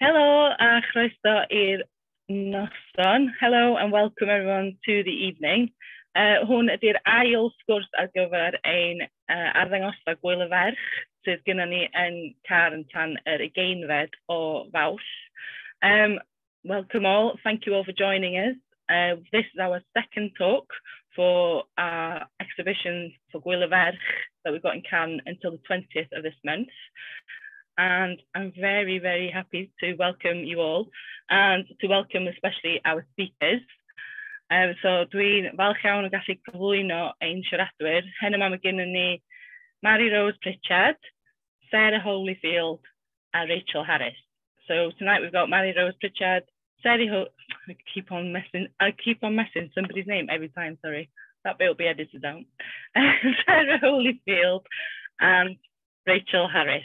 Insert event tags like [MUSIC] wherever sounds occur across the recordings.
Hello a chroeso i'r noson. Hello and welcome everyone to the evening. Uh, hwn ydy'r ail sgwrs ar gyfer ein uh, arddangosfa gwyl y ferch sydd gyda ni yn Cairn tan yr ugeinfed o Fawrth. Um, welcome all. Thank you all for joining us. Uh, this is our second talk for our exhibition for Gwyl y Ferch that we've got in Cannes until the 20th of this month. And I'm very, very happy to welcome you all and to welcome especially our speakers. Um, so dwi'n falch iawn o gallu cyflwyno ein siaradwyr. Hyn yma mae gennym ni Marirose Pritchard, Sarah Holyfield a Rachel Harris. So tonight we've got Marirose Pritchard, Sarah Ho I keep on messing I keep on messing somebody's name every time, sorry. That bit will be edited out. [LAUGHS] Sarah Holyfield and Rachel Harris.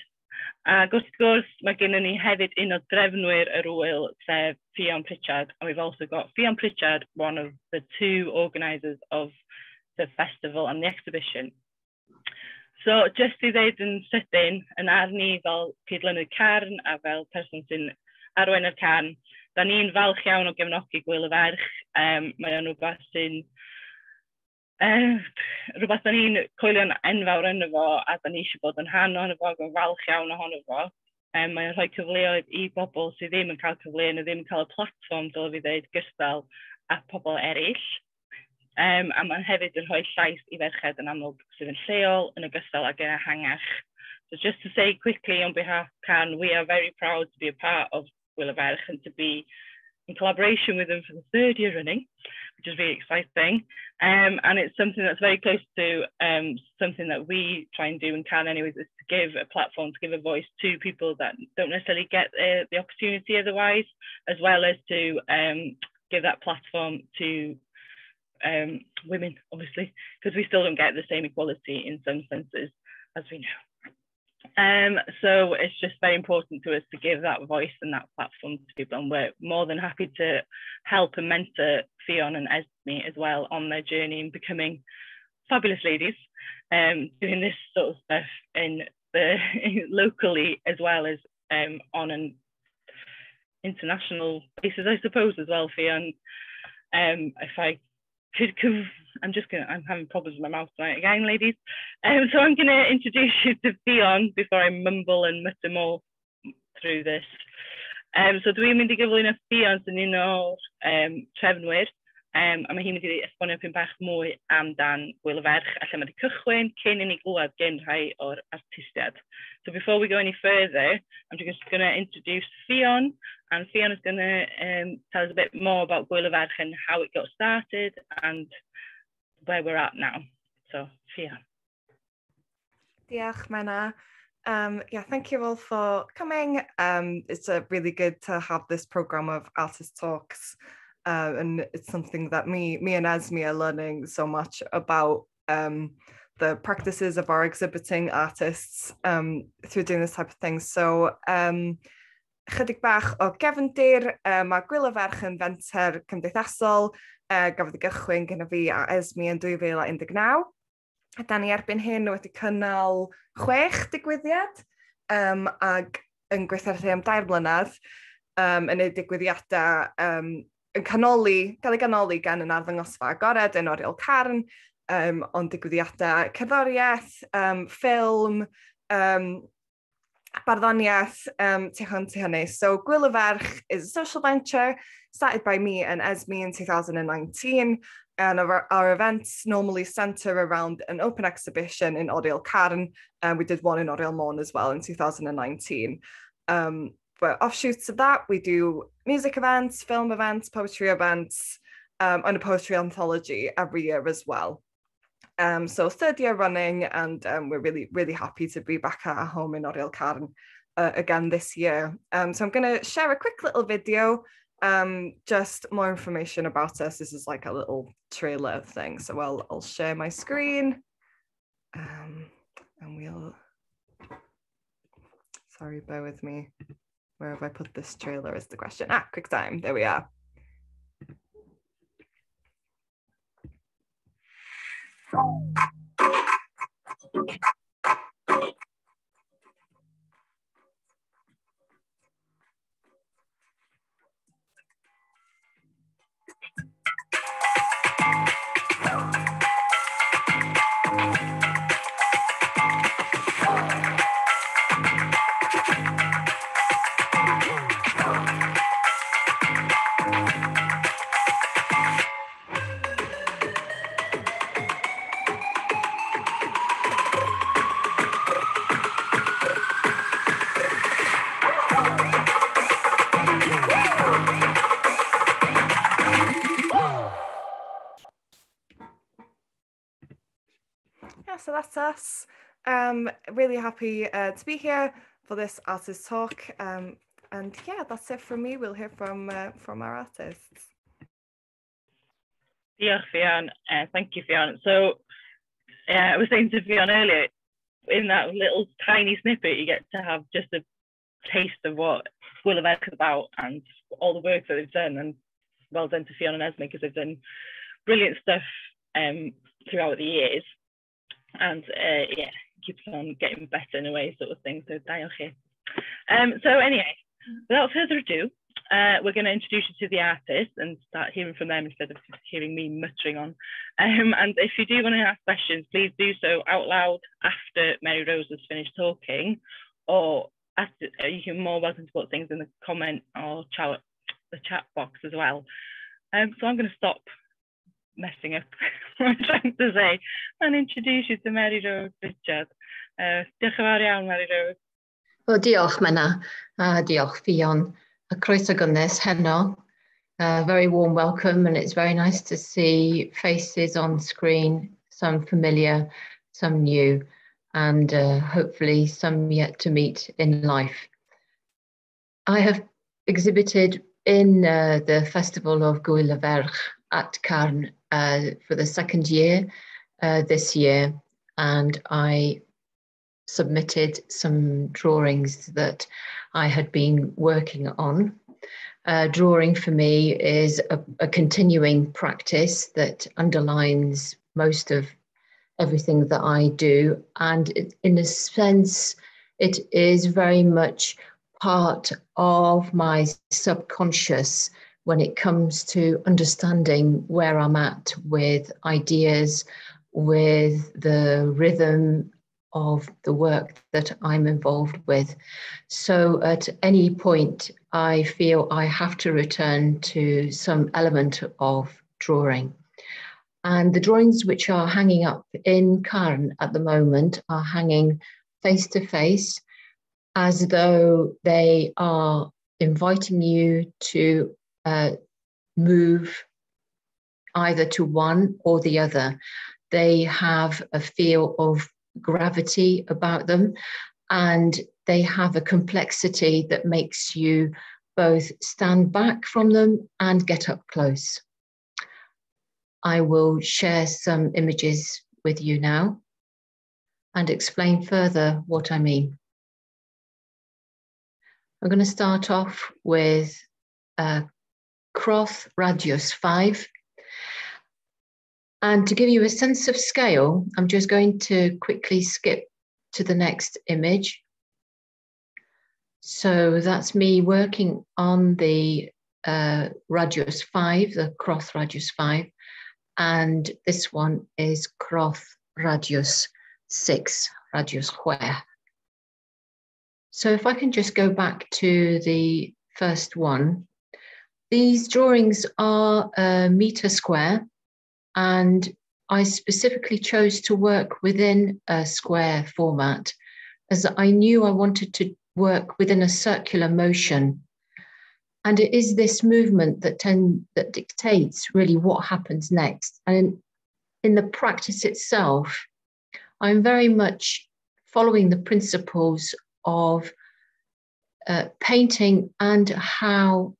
Ac wrth gwrs, mae gennym ni hefyd un o drefnwyr yr wyl, sef Fion Pritchard, and we've also got Fion Pritchard, one of the two organisers of the festival and the exhibition. So, just i ddeud yn sydyn, yn arni fel cydlynydd carn a fel person sy'n arwain yr carn, da ni'n falch iawn o gefnogi gwyl y ferch. Um, mae o'n rhywbeth sy'n uh, rhywbeth da ni'n coelio'n enfawr yn fo a da ni eisiau bod yn rhan ohono fo ac yn falch iawn ohono fo. Um, mae'n rhoi cyfleoedd i bobl sydd ddim yn cael cyfle neu ddim yn cael y platform, dylai fi ddweud, gystal a pobl eraill. Um, a mae'n hefyd yn rhoi llais i ferched yn amlwg sydd yn lleol, yn ogystal ag yn ehangach. So just to say quickly on behalf of Can, we are very proud to be a part of Will of Erch and to be in collaboration with them for the third year running, which is really exciting. Um, and it's something that's very close to um, something that we try and do and can anyways, is to give a platform, to give a voice to people that don't necessarily get the, the opportunity otherwise, as well as to um, give that platform to um, women, obviously, because we still don't get the same equality in some senses as we know. Um, so it's just very important to us to give that voice and that platform to people. And we're more than happy to help and mentor Ffion and Esme as well on their journey in becoming fabulous ladies, um, doing this sort of stuff in the [LAUGHS] locally as well as um, on an international basis, I suppose, as well, Ffion. Um, if I could, I'm just going I'm having problems with my mouth tonight again, ladies. Um, so I'm going to introduce you to Fion before I mumble and mutter more through this. Um, so dwi'n mynd i gyflwyno Fion sy'n un o'r um, trefnwyr, um, a mae hi'n mynd i esbonio pyn bach mwy amdan Gwyl y Ferch, a lle mae wedi cychwyn cyn i ni glwad gen rhai o'r artistiad. So before we go any further, I'm just going to introduce Fion, and Fion is going to um, tell us a bit more about Gwyl y Ferch and how it got started, and where we're at now. So, Fia. Diolch, Menna. Um, yeah, thank you all for coming. Um, it's uh, really good to have this program of artist talks. Uh, and it's something that me, me and Esme are learning so much about um, the practices of our exhibiting artists um, through doing this type of thing. So um, chydig bach o gefndir, uh, mae Gwyl y Ferch yn fenter cymdeithasol, uh, gafodd y gychwyn gyda fi a Esmi yn 2019. Da ni erbyn hyn wedi cynnal chwech digwyddiad, um, ac yn gweithredu am dair blynedd, um, yn neud digwyddiadau um, yn canoli, gael ei ganoli gan yn arddangosfa agored yn Oriol Carn, um, ond digwyddiadau cerddoriaeth, um, ffilm, um, barddoniaeth um, tu hwn tu hynny. So Gwyl y Ferch is a social venture started by me and Esme in 2019 and our, our events normally centre around an open exhibition in Oriel Carn, and we did one in Oriel Mon as well in 2019. Um, but offshoots of that we do music events, film events, poetry events um, and a poetry anthology every year as well. Um, so third year running, and um, we're really, really happy to be back at our home in Oriel Carn uh, again this year. Um, so I'm going to share a quick little video, um, just more information about us. This is like a little trailer thing. So I'll, I'll share my screen um, and we'll, sorry, bear with me. Where have I put this trailer is the question. Ah, quick time, there we are. Thank you. That's us. Um, really happy uh, to be here for this artist talk. Um, and yeah, that's it from me. We'll hear from uh, from our artists. Yeah, Ffion. Uh, thank you, Ffion. So, yeah, I was saying to Ffion earlier, in that little tiny snippet, you get to have just a taste of what Will of is about and all the work that they've done. And well done to Fiona and Esme because they've done brilliant stuff um, throughout the years. And uh, yeah, keeps on getting better in a way, sort of thing. So, diolch um, So, anyway, without further ado, uh, we're going to introduce you to the artist and start hearing from them instead of hearing me muttering on. Um, and if you do want to ask questions, please do so out loud after Marirose has finished talking, or uh, you can more welcome to put things in the comment or chat, the chat box as well. Um, so I'm going to stop messing up what [LAUGHS] I'm trying to say, and introduce you to Mary Rose Richard. Uh, diolch yn fawr iawn, Mary Rose. Wel, diolch, Mena, a uh, diolch, Fion. A croeso gynnes heno. Uh, very warm welcome, and it's very nice to see faces on screen, some familiar, some new, and uh, hopefully some yet to meet in life. I have exhibited in uh, the Festival of Gwyl y Ferch at Carn uh, for the second year uh, this year, and I submitted some drawings that I had been working on. Uh, drawing for me is a, a, continuing practice that underlines most of everything that I do. And it, in a sense, it is very much part of my subconscious when it comes to understanding where I'm at with ideas, with the rhythm of the work that I'm involved with. So at any point, I feel I have to return to some element of drawing. And the drawings which are hanging up in Carn at the moment are hanging face to face as though they are inviting you to uh, move either to one or the other. They have a feel of gravity about them and they have a complexity that makes you both stand back from them and get up close. I will share some images with you now and explain further what I mean. I'm going to start off with uh, Croth Radius 5 and to give you a sense of scale, I'm just going to quickly skip to the next image. So that's me working on the uh, Radius 5, the Croth Radius 5, and this one is Croth Radius 6, Radius Where. So if I can just go back to the first one, these drawings are a meter square and I specifically chose to work within a square format as I knew I wanted to work within a circular motion. And it is this movement that, tend, that dictates really what happens next. And in, in the practice itself, I'm very much following the principles of uh, painting and how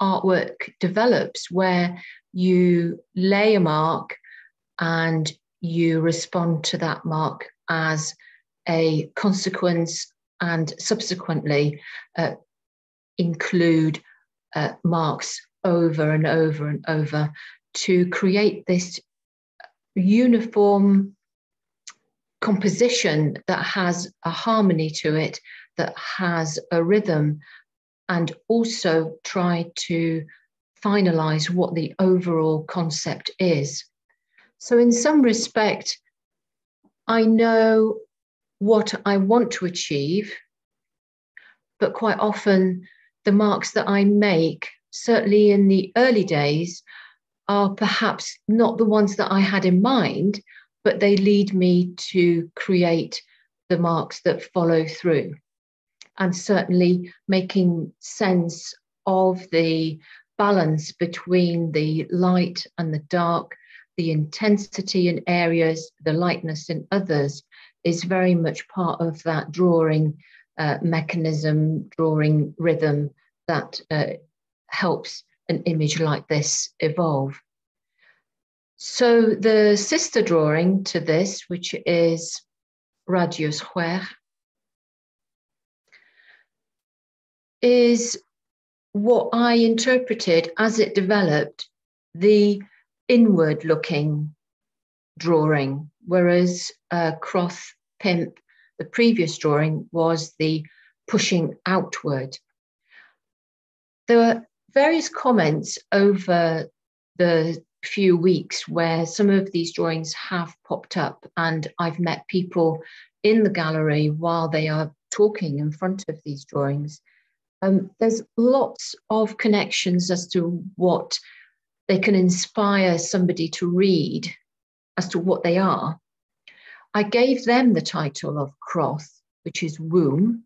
artwork develops, where you lay a mark and you respond to that mark as a consequence and subsequently uh, include uh, marks over and over and over to create this uniform composition that has a harmony to it, that has a rhythm, and also try to finalize what the overall concept is. So, in some respect, I know what I want to achieve, but quite often the marks that I make, certainly in the early days, are perhaps not the ones that I had in mind, but they lead me to create the marks that follow through. And certainly making sense of the balance between the light and the dark, the intensity in areas, the lightness in others is very much part of that drawing uh, mechanism, drawing rhythm that uh, helps an image like this evolve. So the sister drawing to this, which is Radius Huer, is what I interpreted as it developed the inward looking drawing, whereas uh, Croth Pimp, the previous drawing, was the pushing outward. There were various comments over the few weeks where some of these drawings have popped up, and I've met people in the gallery while they are talking in front of these drawings. Um, there's lots of connections as to what they can inspire somebody to read as to what they are. I gave them the title of Croth, which is womb,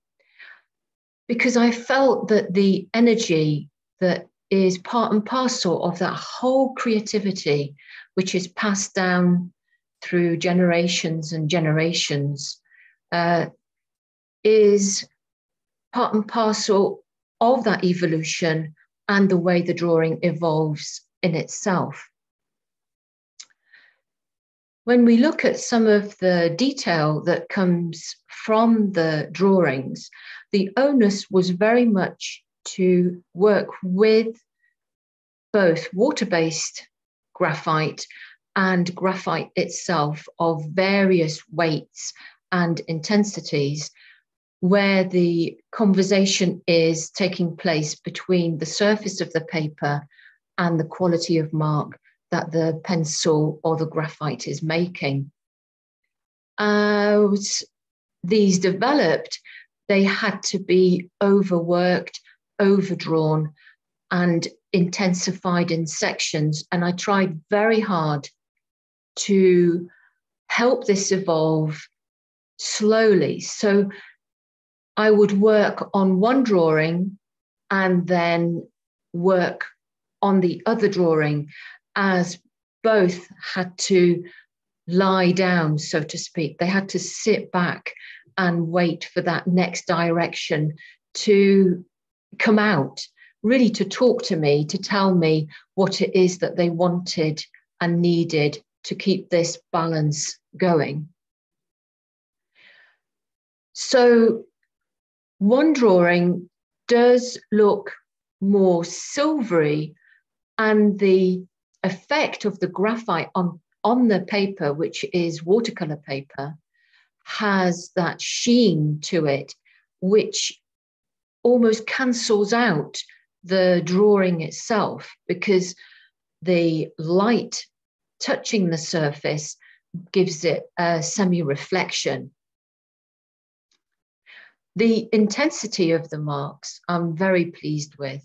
because I felt that the energy that is part and parcel of that whole creativity, which is passed down through generations and generations, uh, is part and parcel of that evolution and the way the drawing evolves in itself. When we look at some of the detail that comes from the drawings, the onus was very much to work with both water-based graphite and graphite itself of various weights and intensities where the conversation is taking place between the surface of the paper and the quality of mark that the pencil or the graphite is making. As these developed, they had to be overworked, overdrawn, and intensified in sections. And I tried very hard to help this evolve slowly. So I would work on one drawing and then work on the other drawing as both had to lie down, so to speak. They had to sit back and wait for that next direction to come out, really to talk to me, to tell me what it is that they wanted and needed to keep this balance going. So, one drawing does look more silvery and the effect of the graphite on, on the paper, which is watercolor paper, has that sheen to it, which almost cancels out the drawing itself because the light touching the surface gives it a semi reflection. The intensity of the marks I'm very pleased with.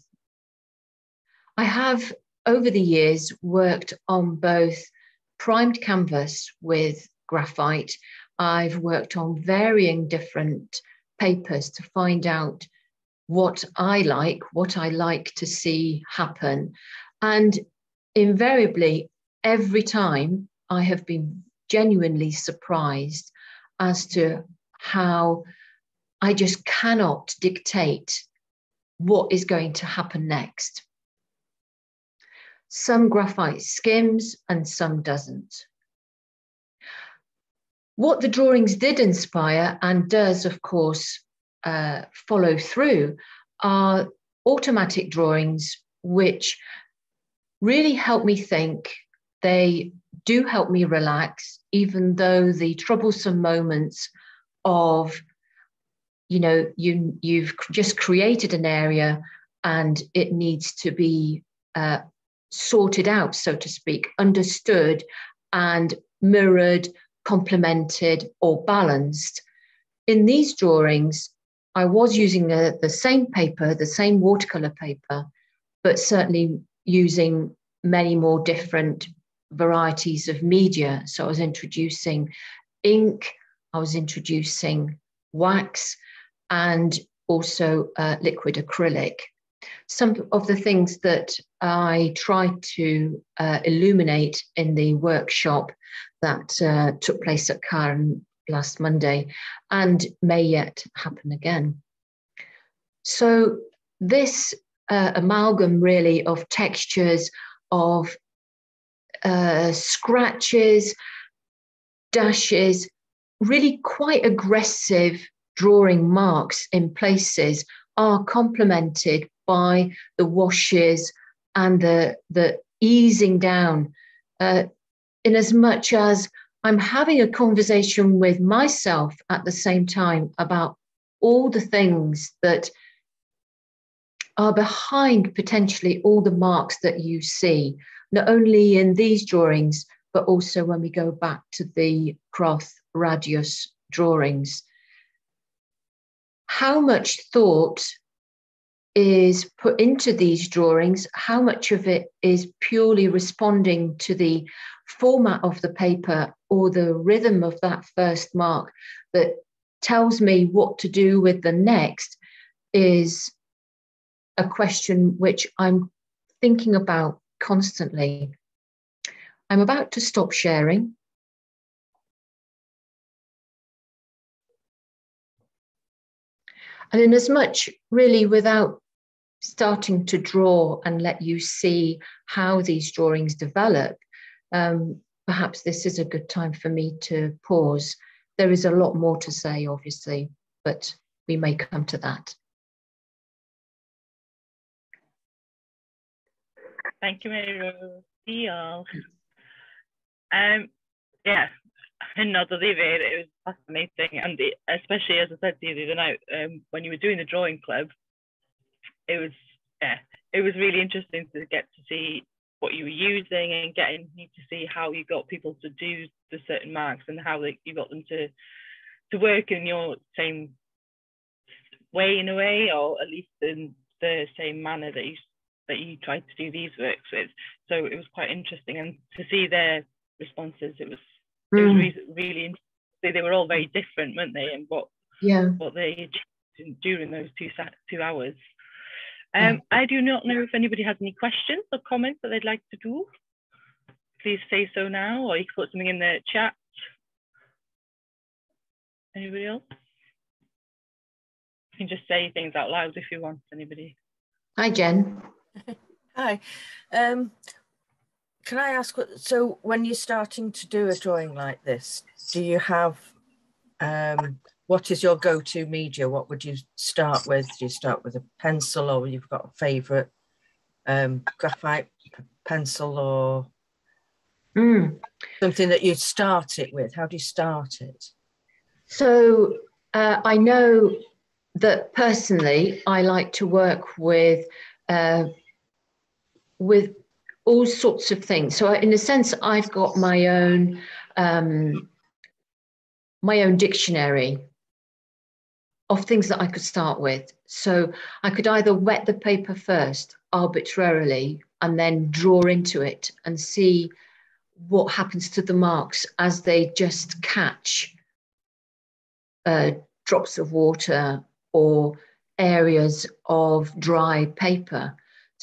I have over the years worked on both primed canvas with graphite. I've worked on varying different papers to find out what I like, what I like to see happen. And invariably, every time I have been genuinely surprised as to how I just cannot dictate what is going to happen next. Some graphite skims and some doesn't. What the drawings did inspire and does, of course, uh, follow through are automatic drawings which really help me think. They do help me relax, even though the troublesome moments of, you know, you, you've just created an area and it needs to be uh, sorted out, so to speak, understood and mirrored, complemented, or balanced. In these drawings, I was using the, the same paper, the same watercolor paper, but certainly using many more different varieties of media. So I was introducing ink, I was introducing wax, and also uh, liquid acrylic. some of the things that I tried to uh, illuminate in the workshop that uh, took place at Carn last Monday and may yet happen again. So, this uh, amalgam really of textures, of uh, scratches, dashes, really quite aggressive drawing marks in places are complemented by the washes and the, the easing down, uh, in as much as I'm having a conversation with myself at the same time about all the things that are behind potentially all the marks that you see, not only in these drawings, but also when we go back to the Croth Radius drawings. How much thought is put into these drawings, how much of it is purely responding to the format of the paper or the rhythm of that first mark that tells me what to do with the next is a question which I'm thinking about constantly. I'm about to stop sharing. And in as much really without starting to draw and let you see how these drawings develop, um, perhaps this is a good time for me to pause. There is a lot more to say, obviously, but we may come to that. Thank you, Marirose. Um, yeah, [LAUGHS] another ddifyr. It it was fascinating, and it, especially as I said to you the other night, um, when you were doing the drawing club, it was yeah, it was really interesting to get to see what you were using and getting to see how you got people to do the certain marks and how they, you got them to to work in your same way in a way, or at least in the same manner that you that you tried to do these works with. So it was quite interesting, and to see their responses, it was mm. it was really, really interesting. They were all very different, weren't they? And what yeah what they achieved during those two two hours. Um, I do not know if anybody has any questions or comments that they'd like to do. Please say so now, or you can put something in the chat. Anybody else? You can just say things out loud if you want, anybody. Hi, Jen. [LAUGHS] Hi. Um, can I ask, what, so when you're starting to do a drawing like this, do you have um, what is your go-to media? What would you start with? Do you start with a pencil or you've got a favourite um, graphite pencil or mm. something that you start it with? How do you start it? So uh, I know that personally I like to work with uh, with all sorts of things. So in a sense, I've got my own um, my own dictionary of things that I could start with. So I could either wet the paper first arbitrarily and then draw into it and see what happens to the marks as they just catch uh, drops of water or areas of dry paper.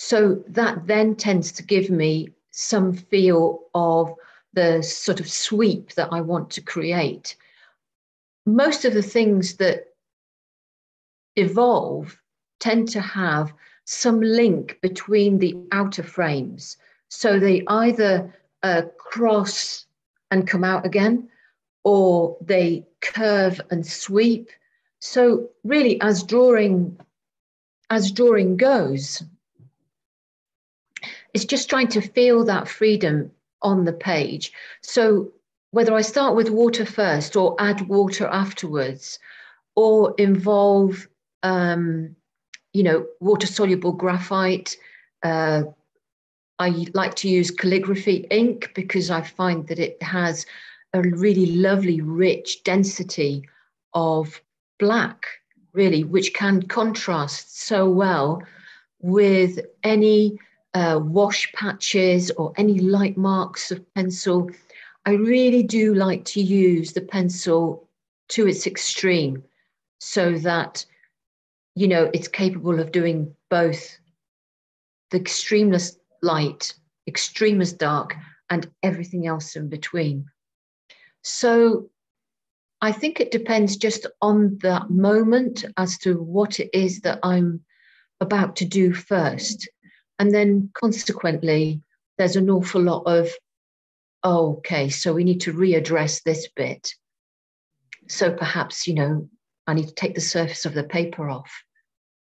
So that then tends to give me some feel of the sort of sweep that I want to create. Most of the things that evolve tend to have some link between the outer frames. So they either uh, cross and come out again, or they curve and sweep. So really, as drawing, as drawing goes, it's just trying to feel that freedom on the page. So whether I start with water first or add water afterwards, or involve um, you know, water soluble graphite. Uh, I like to use calligraphy ink because I find that it has a really lovely, rich density of black, really, which can contrast so well with any uh, wash patches or any light marks of pencil. I really do like to use the pencil to its extreme so that you know, it's capable of doing both the extremest light, extremest dark, and everything else in between. So I think it depends just on that moment as to what it is that I'm about to do first. And then consequently, there's an awful lot of, oh, okay, so we need to readdress this bit. So perhaps, you know, I need to take the surface of the paper off,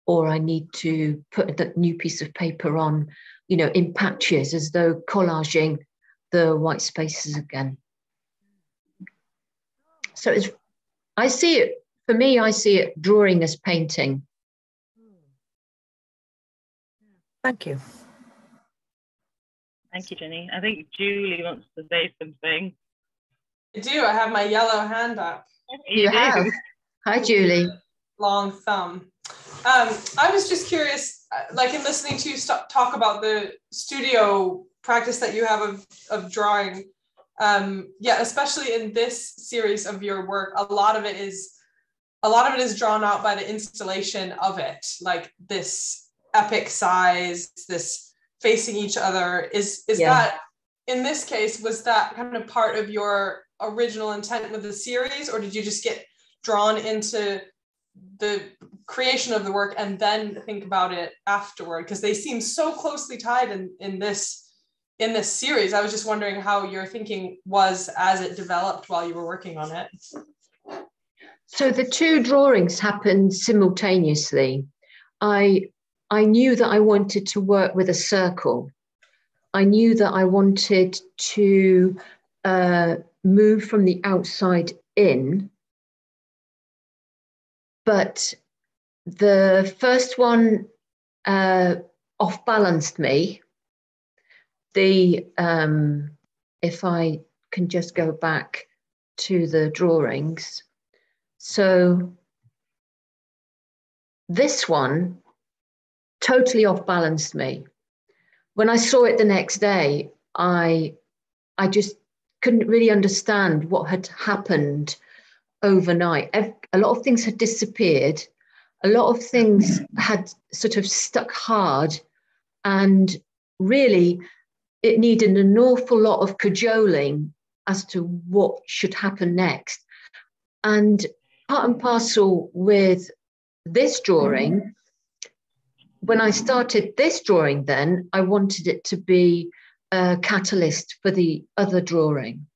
or I need to put that new piece of paper on, you know, in patches as though collaging the white spaces again. So it's, I see it, for me, I see it drawing as painting. Thank you. Thank you, Jenny. I think Julie wants to say something. I do. I have my yellow hand up. You, you have. Hi, Julie. Long thumb. Um, I was just curious, uh, like in listening to you talk about the studio practice that you have of, of drawing. Um, yeah, especially in this series of your work, a lot of it is a lot of it is drawn out by the installation of it, like this epic size, this facing each other. Is is yeah. that in this case was that kind of part of your original intent with the series, or did you just get drawn into the creation of the work and then think about it afterward? Because they seem so closely tied in in this in this series. I was just wondering how your thinking was as it developed while you were working on it. So the two drawings happened simultaneously. I I knew that I wanted to work with a circle. I knew that I wanted to uh, move from the outside in. But the first one uh, off balanced me the um, if I can just go back to the drawings. So this one totally off balanced me. When I saw it the next day, I I just couldn't really understand what had happened overnight. A lot of things had disappeared. A lot of things had sort of stuck hard. And really, it needed an awful lot of cajoling as to what should happen next. And part and parcel with this drawing, when I started this drawing, then I wanted it to be a catalyst for the other drawing.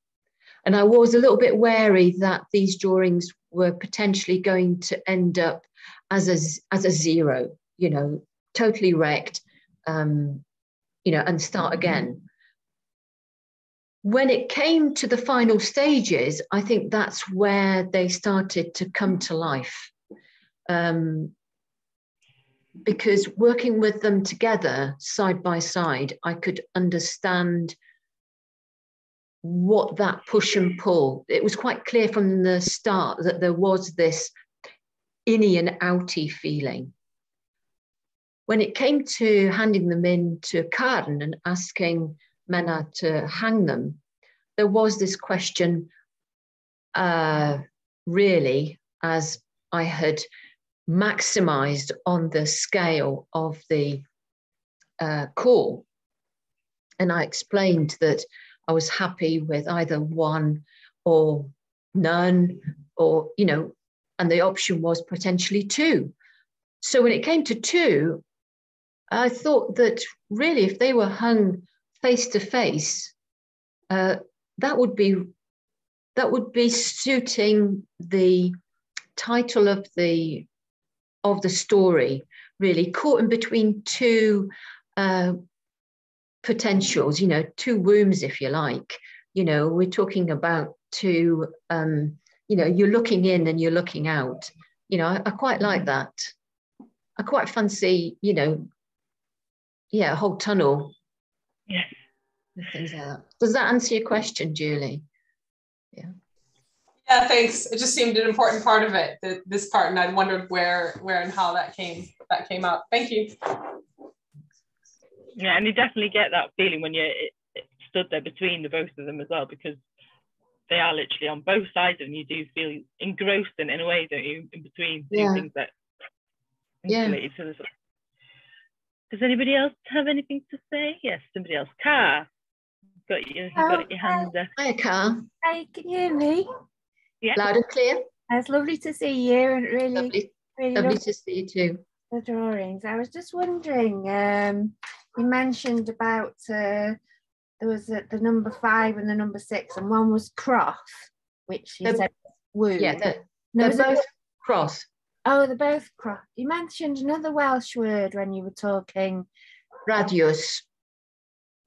And I was a little bit wary that these drawings were potentially going to end up as a, as a zero, you know, totally wrecked. Um, you know, and start again. When it came to the final stages, I think that's where they started to come to life. Um, because working with them together, side by side, I could understand what that push and pull. It was quite clear from the start that there was this inny and outy feeling when it came to handing them in to Carn and asking Menna to hang them, there was this question uh, really, as I had maximized on the scale of the uh, call. And I explained that I was happy with either one or none, or, you know, and the option was potentially two. So when it came to two, I thought that really, if they were hung face to face, uh, that would be that would be suiting the title of the of the story. Really, caught in between two uh, potentials, you know, two wombs, if you like. You know, we're talking about two. Um, you know, you're looking in and you're looking out. You know, I, I quite like that. I quite fancy, you know, yeah, a whole tunnel. Yeah. Things like that. Does that answer your question, Julie? Yeah. Yeah, thanks. It just seemed an important part of it, the, this part, and I wondered where, where and how that came that came up. Thank you. Yeah, and you definitely get that feeling when you stood there between the both of them as well, because they are literally on both sides, and you do feel engrossed in, in a way, don't you, in between yeah. things that yeah. to the Does anybody else have anything to say? Yes, somebody else. Car, got you. You've got oh, your hand up. Hi, Car. Hi, can you hear me? Yeah. Loud and clear. It's lovely to see you and really, Lovely, really lovely love to see you too. the drawings. I was just wondering, um, you mentioned about uh, there was a, the number five and the number six, and one was cross, which you They're- said woo. Yeah, they're, they're both cross. oh, they're both cross. You mentioned another Welsh word when you were talking Radius,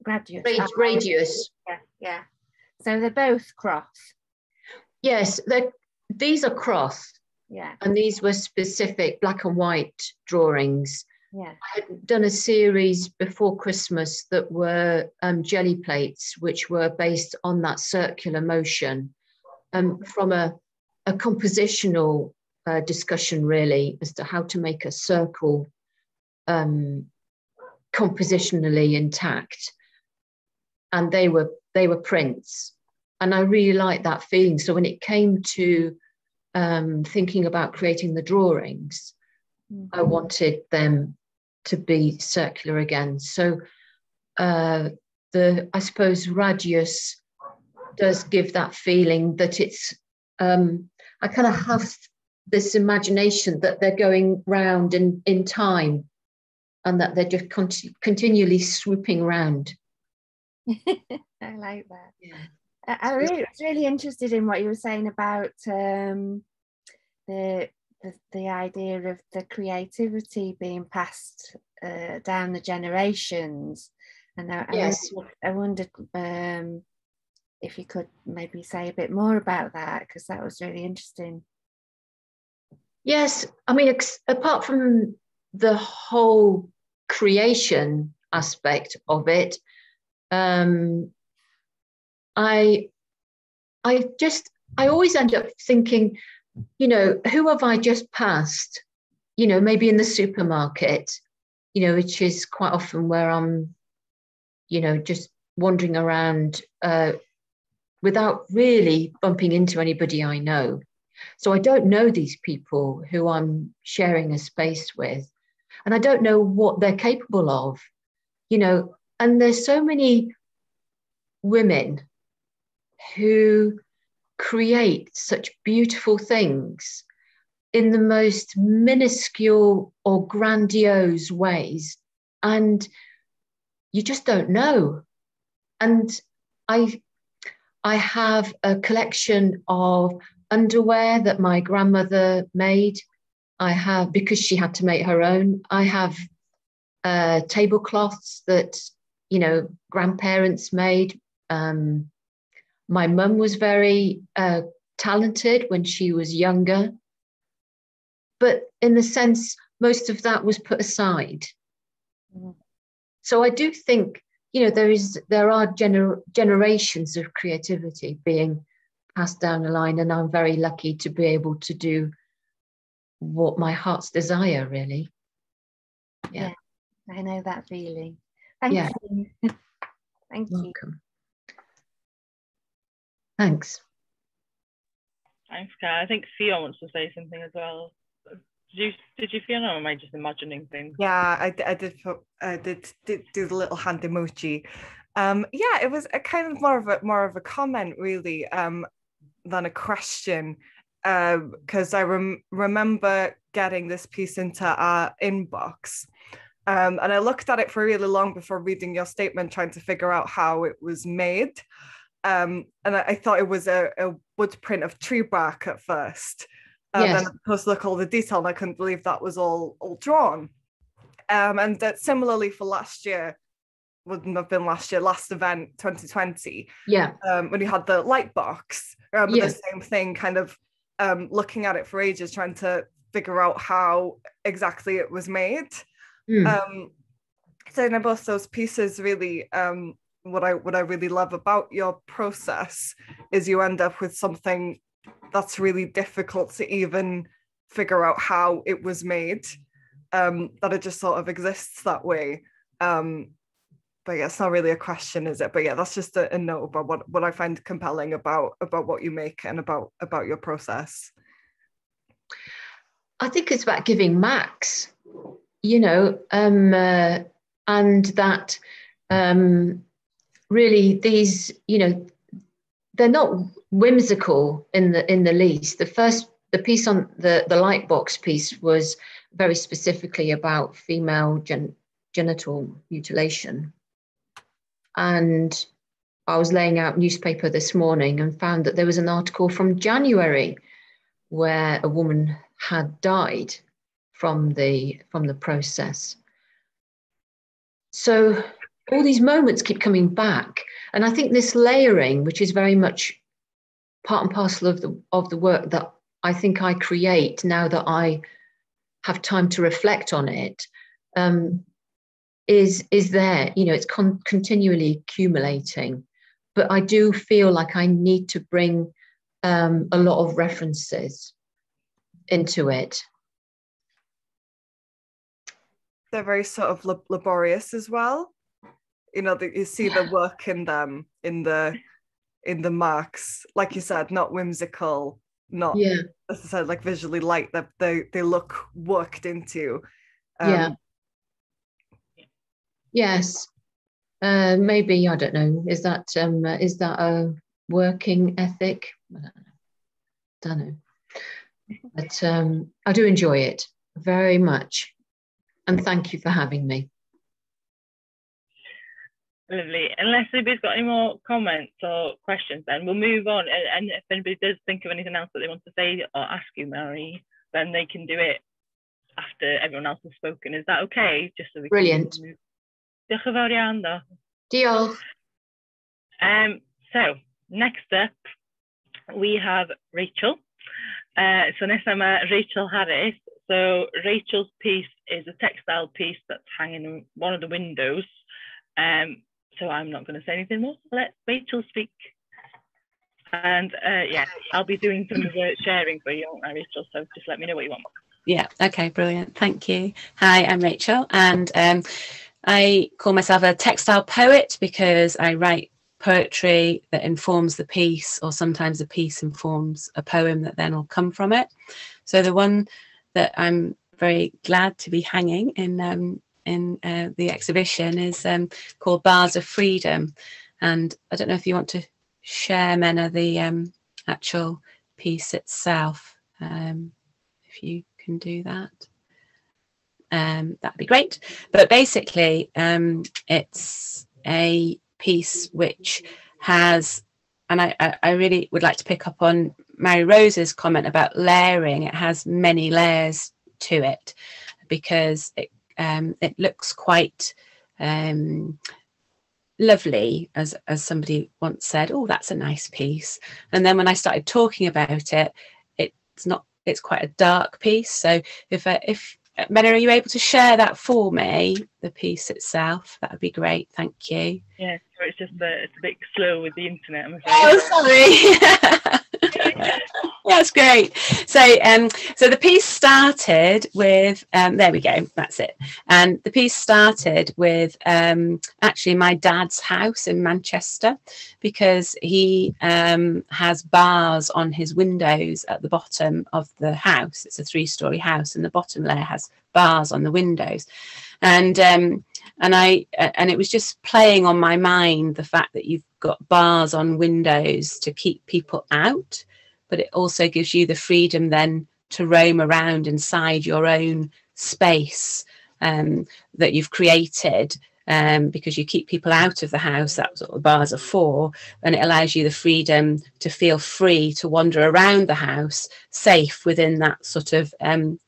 graduate. rad- Oh, radius. Yeah, yeah. So they're both cross. Yes, these are cross, Yeah, and these were specific black and white drawings. yeah. I had done a series before Christmas that were um, jelly plates, which were based on that circular motion um, from a, a compositional uh, discussion, really, as to how to make a circle um, compositionally intact. And they were they were prints, and I really liked that feeling. So when it came to um, thinking about creating the drawings, I wanted them to be circular again. So uh, the I suppose radius does give that feeling that it's um, I kind of have this imagination that they're going round in in time and that they're just conti- continually swooping round. [LAUGHS] I like that. I, I really, was really interested in what you were saying about um, the, the the idea of the creativity being passed uh, down the generations, and I, I Yes. wondered, I wondered um, if you could maybe say a bit more about that because that was really interesting. Yes, I mean, ex- apart from the whole creation aspect of it, um, I, I just, I always end up thinking, you know, who have I just passed? You know, maybe in the supermarket, you know, which is quite often where I'm, you know, just wandering around uh, without really bumping into anybody I know. So I don't know these people who I'm sharing a space with, and I don't know what they're capable of, you know. And there's so many women who create such beautiful things in the most minuscule or grandiose ways, and you just don't know. And I, I have a collection of underwear that my grandmother made. I have, because she had to make her own, I have uh, tablecloths that, you know, grandparents made. Um, my mum was very uh, talented when she was younger. But in the sense, most of that was put aside. Mhm. So I do think, you know, there is there are gener- generations of creativity being passed down the line, and I'm very lucky to be able to do what my heart's desire, really. Yeah. I know that feeling. Thank Yeah. you. [LAUGHS] Thank you. Welcome. Thanks. Thanks, Kat. I think Fiona wants to say something as well. Did you, did you Fiona, or am I just imagining things? Yeah, I did put I did, did do the little hand emoji. Um, yeah, it was a kind of more of a more of a comment really um, than a question because I rem- remember getting this piece into our inbox. Um, and I looked at it for really long before reading your statement, trying to figure out how it was made. Um, and I, I thought it was a, a wood print of tree bark at first. Um, Yes. And then, of course, look all the detail, and I couldn't believe that was all all drawn. Um, and that similarly for last year, wouldn't have been last year, last event 2020, Yeah. um, when you had the light box. I remember Yeah. the same thing, kind of um, looking at it for ages, trying to figure out how exactly it was made. Mm. Um, so both those pieces, really, um, what I what I really love about your process is you end up with something that's really difficult to even figure out how it was made. Um, that it just sort of exists that way. Um, but yeah, it's not really a question, is it? But yeah, that's just a, a note about what, what I find compelling about about what you make and about about your process. I think it's about giving max. You know, um, uh, and that um, really these, you know, they're not whimsical in the in the least. The first, the piece on the the light box piece was very specifically about female gen, genital mutilation, and I was laying out newspaper this morning and found that there was an article from January where a woman had died from the from the process. So all these moments keep coming back, and I think this layering, which is very much part and parcel of the of the work that I think I create now that I have time to reflect on it, um, is is there. You know, it's con- continually accumulating, but I do feel like I need to bring um, a lot of references into it. They're very sort of lab- laborious as well. You know, that you see the work in them in the in the marks, like you said, not whimsical, not Yeah, as I said, like visually light. That they they look worked into. Um, yeah. Yes. Uh, maybe I don't know. Is that um, uh, is that a working ethic? I don't know. Don't know. But um, I do enjoy it very much, and thank you for having me. Lovely. Unless anybody's got any more comments or questions, then we'll move on. And, and if anybody does think of anything else that they want to say or ask you, Mary, then they can do it after everyone else has spoken. Is that okay? Just so we Brilliant. Can. Diolch yn fawr iawn, though. Diolch. Um, so next up, we have Rachel. Uh, so next time, uh, Rachel Harris. So Rachel's piece is a textile piece that's hanging in one of the windows. Um, so I'm not going to say anything more. Let Rachel speak. And uh, yeah, I'll be doing some of the sharing for you, I, Rachel? So just let me know what you want. Yeah. Okay. Brilliant. Thank you. Hi, I'm Rachel, and um, I call myself a textile poet because I write poetry that informs the piece, or sometimes the piece informs a poem that then will come from it. So the one that I'm very glad to be hanging in um, in uh, the exhibition is um, called Bars of Freedom, and I don't know if you want to share, Menna, the um, actual piece itself, um, if you can do that. Um, that'd be great. But basically, um, it's a piece which has, and I, I, I really would like to pick up on Marirose's comment about layering. It has many layers to it because it um, it looks quite um, lovely, as as somebody once said. Oh, that's a nice piece. And then when I started talking about it, it's not. It's quite a dark piece. So if I, if Menna, are you able to share that for me, the piece itself? That would be great. Thank you. Yeah, so it's just a, it's a bit slow with the internet, I'm afraid. Oh, sorry. [LAUGHS] [LAUGHS] That's great. So, um, so the piece started with um, there we go. That's it. And the piece started with um, actually my dad's house in Manchester because he um, has bars on his windows at the bottom of the house. It's a three-story house, and the bottom layer has bars on the windows, and um, and I and it was just playing on my mind the fact that you've got bars on windows to keep people out but it also gives you the freedom then to roam around inside your own space um, that you've created um, because you keep people out of the house. That's what the bars are for. And it allows you the freedom to feel free to wander around the house, safe within that sort of um,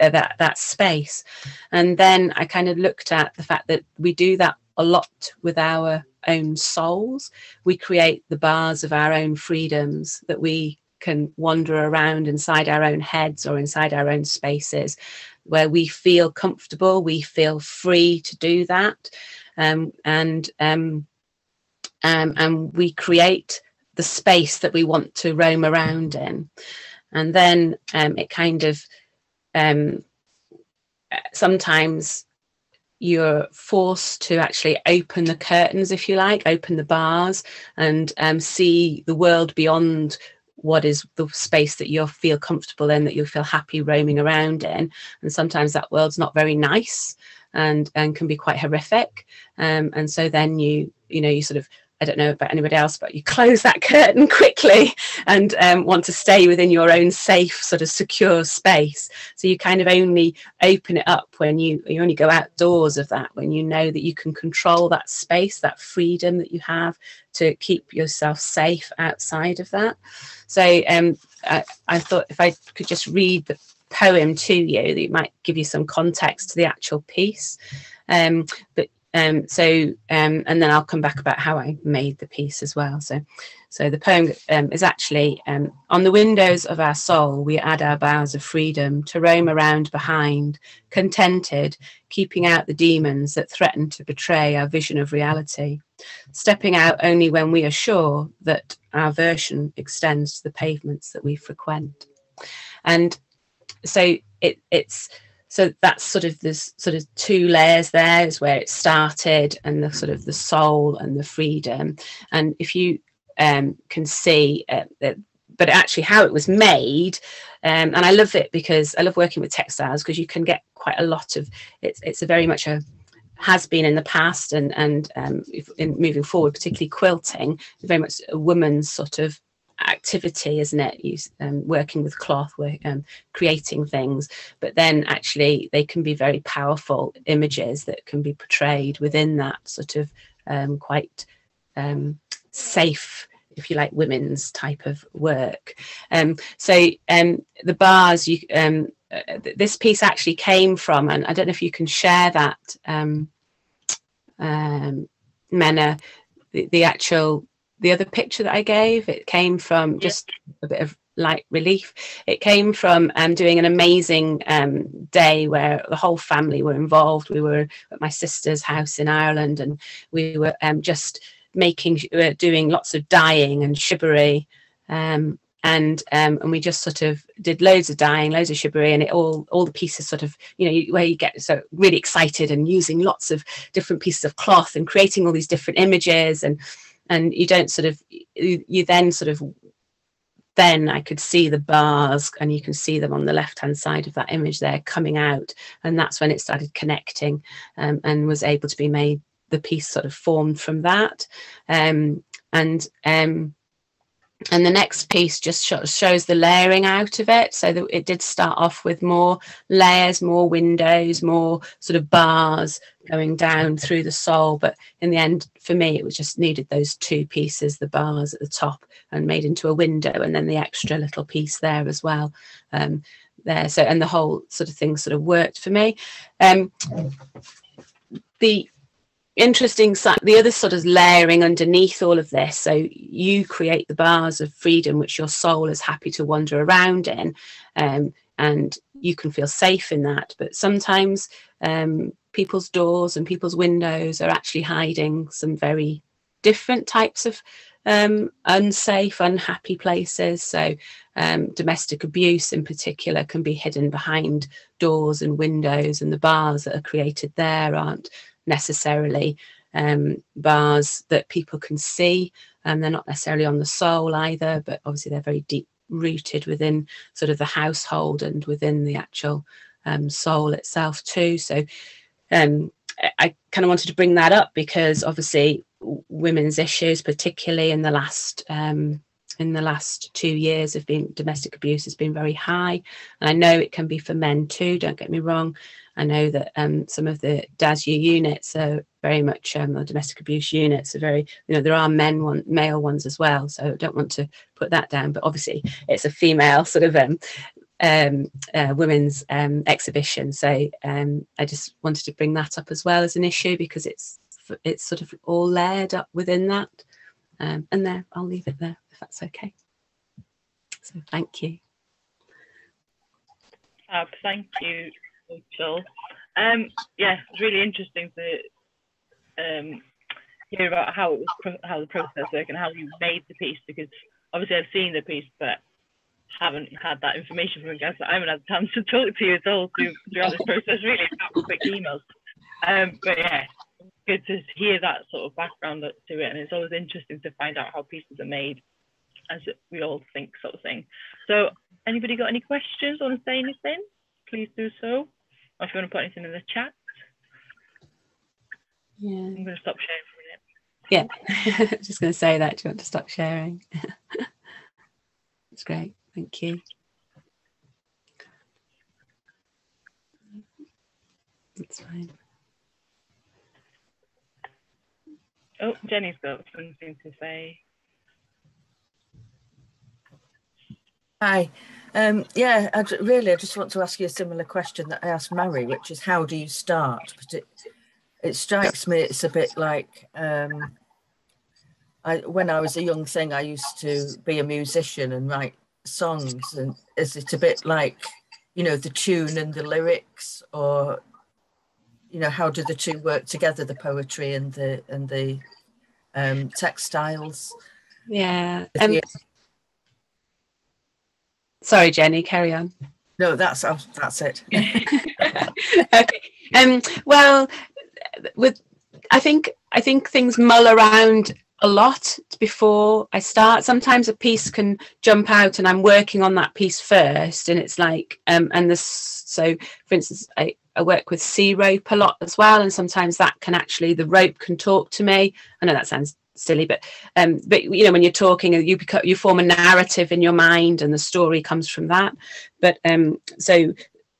uh, that that space. And then I kind of looked at the fact that we do that a lot with our own souls. We create the bars of our own freedoms that we can wander around inside our own heads or inside our own spaces where we feel comfortable, we feel free to do that. Um, and um, um, and we create the space that we want to roam around in. And then um, it kind of um, sometimes you're forced to actually open the curtains, if you like, open the bars and um, see the world beyond what is the space that you'll feel comfortable in, that you'll feel happy roaming around in. And sometimes that world's not very nice. and and can be quite horrific um, and so then you you know you sort of I don't know about anybody else, but you close that [LAUGHS] curtain quickly and um, want to stay within your own safe, sort of secure space. So you kind of only open it up when you you only go outdoors of that when you know that you can control that space, that freedom that you have to keep yourself safe outside of that. So um, I, I thought if I could just read the poem to you, that might give you some context to the actual piece. Um, but um, so, um, and then I'll come back about how I made the piece as well. So, so the poem um, is actually um, on the windows of our soul, we add our boughs of freedom to roam around behind, contented, keeping out the demons that threaten to betray our vision of reality, stepping out only when we are sure that our version extends to the pavements that we frequent. And so it, it's, so that's sort of this sort of two layers there is where it started and the sort of the soul and the freedom. And if you um, can see uh, that but actually how it was made um, and i love it because i love working with textiles because you can get quite a lot of it's it's a very much a has been in the past and and um, in moving forward particularly quilting very much a woman's sort of activity, isn't it? You um, working with cloth, work, um, creating things, but then actually they can be very powerful images that can be portrayed within that sort of um, quite um, safe if you like women's type of work um, so um, the bars you uh, this piece actually came from and i don't know if you can share that Menna, the, the actual the other picture that I gave, it came from just a bit of light relief. It came from um, doing an amazing um, day where the whole family were involved. We were at my sister's house in Ireland and we were um, just making, uh, doing lots of dyeing and shibori. Um, and um, and we just sort of did loads of dyeing, loads of shibori, and it all all the pieces sort of you know you, where you get so really excited and using lots of different pieces of cloth and creating all these different images and and you don't sort of you, you then sort of then I could see the bars and you can see them on the left hand side of that image there coming out. And that's when it started connecting um, and was able to be made the piece sort of formed from that. Um, and um, and the next piece just sh shows the layering out of it so that it did start off with more layers more windows more sort of bars going down through the soul. But in the end for me it was just needed those two pieces the bars at the top and made into a window and then the extra little piece there as well um, there. So and the whole sort of thing sort of worked for me. Um, the interesting the other sort of layering underneath all of this so you create the bars of freedom which your soul is happy to wander around in um, and you can feel safe in that but sometimes um, people's doors and people's windows are actually hiding some very different types of um, unsafe unhappy places so um, domestic abuse in particular can be hidden behind doors and windows and the bars that are created there aren't necessarily um, bars that people can see and they're not necessarily on the soul either but obviously they're very deep rooted within sort of the household and within the actual um, soul itself too. So um, I kind of wanted to bring that up because obviously women's issues particularly in the last um, in the last two years have been domestic abuse has been very high and I know it can be for men too don't get me wrong I know that um, some of the DASU units are very much um, domestic abuse units are very, you know, there are men one male ones as well. So I don't want to put that down, but obviously it's a female sort of um, um, uh, women's um, exhibition. So um, I just wanted to bring that up as well as an issue because it's it's sort of all layered up within that. Um, and there, I'll leave it there that's okay. So thank you. Uh, thank you Rachel. Um, yeah, it's really interesting to um, hear about how it was how the process worked and how you made the piece because obviously I've seen the piece but haven't had that information from you guys. So I haven't had time to talk to you at all through, throughout this process. Really, quick emails. Um, but yeah, good to hear that sort of background to it, and it's always interesting to find out how pieces are made, as we all think, sort of thing. So, anybody got any questions? Want to say anything? Please do so. Or if you want to put anything in the chat. Yeah. I'm going to stop sharing for a minute. Yeah, [LAUGHS] just going to say that. Do you want to stop sharing? [LAUGHS] That's great. Thank you. That's fine. Oh, Jenny's got something to say. Hi. Um, yeah, I, really, I just want to ask you a similar question that I asked Mary, which is how do you start? But it, it strikes me it's a bit like um, I, when I was a young thing, I used to be a musician and write songs. And is it a bit like, you know, the tune and the lyrics, or you know, how do the two work together, the poetry and the and the um, textiles? Yeah. Um, sorry, Jenny. Carry on. No, that's uh, that's it. [LAUGHS] [LAUGHS] okay. Um. Well, with I think I think things mull around a lot before I start. Sometimes a piece can jump out and I'm working on that piece first, and it's like um and this so for instance I, I work with sea rope a lot as well, and sometimes that can actually the rope can talk to me. I know that sounds silly, but um but you know when you're talking you become you form a narrative in your mind and the story comes from that. But um so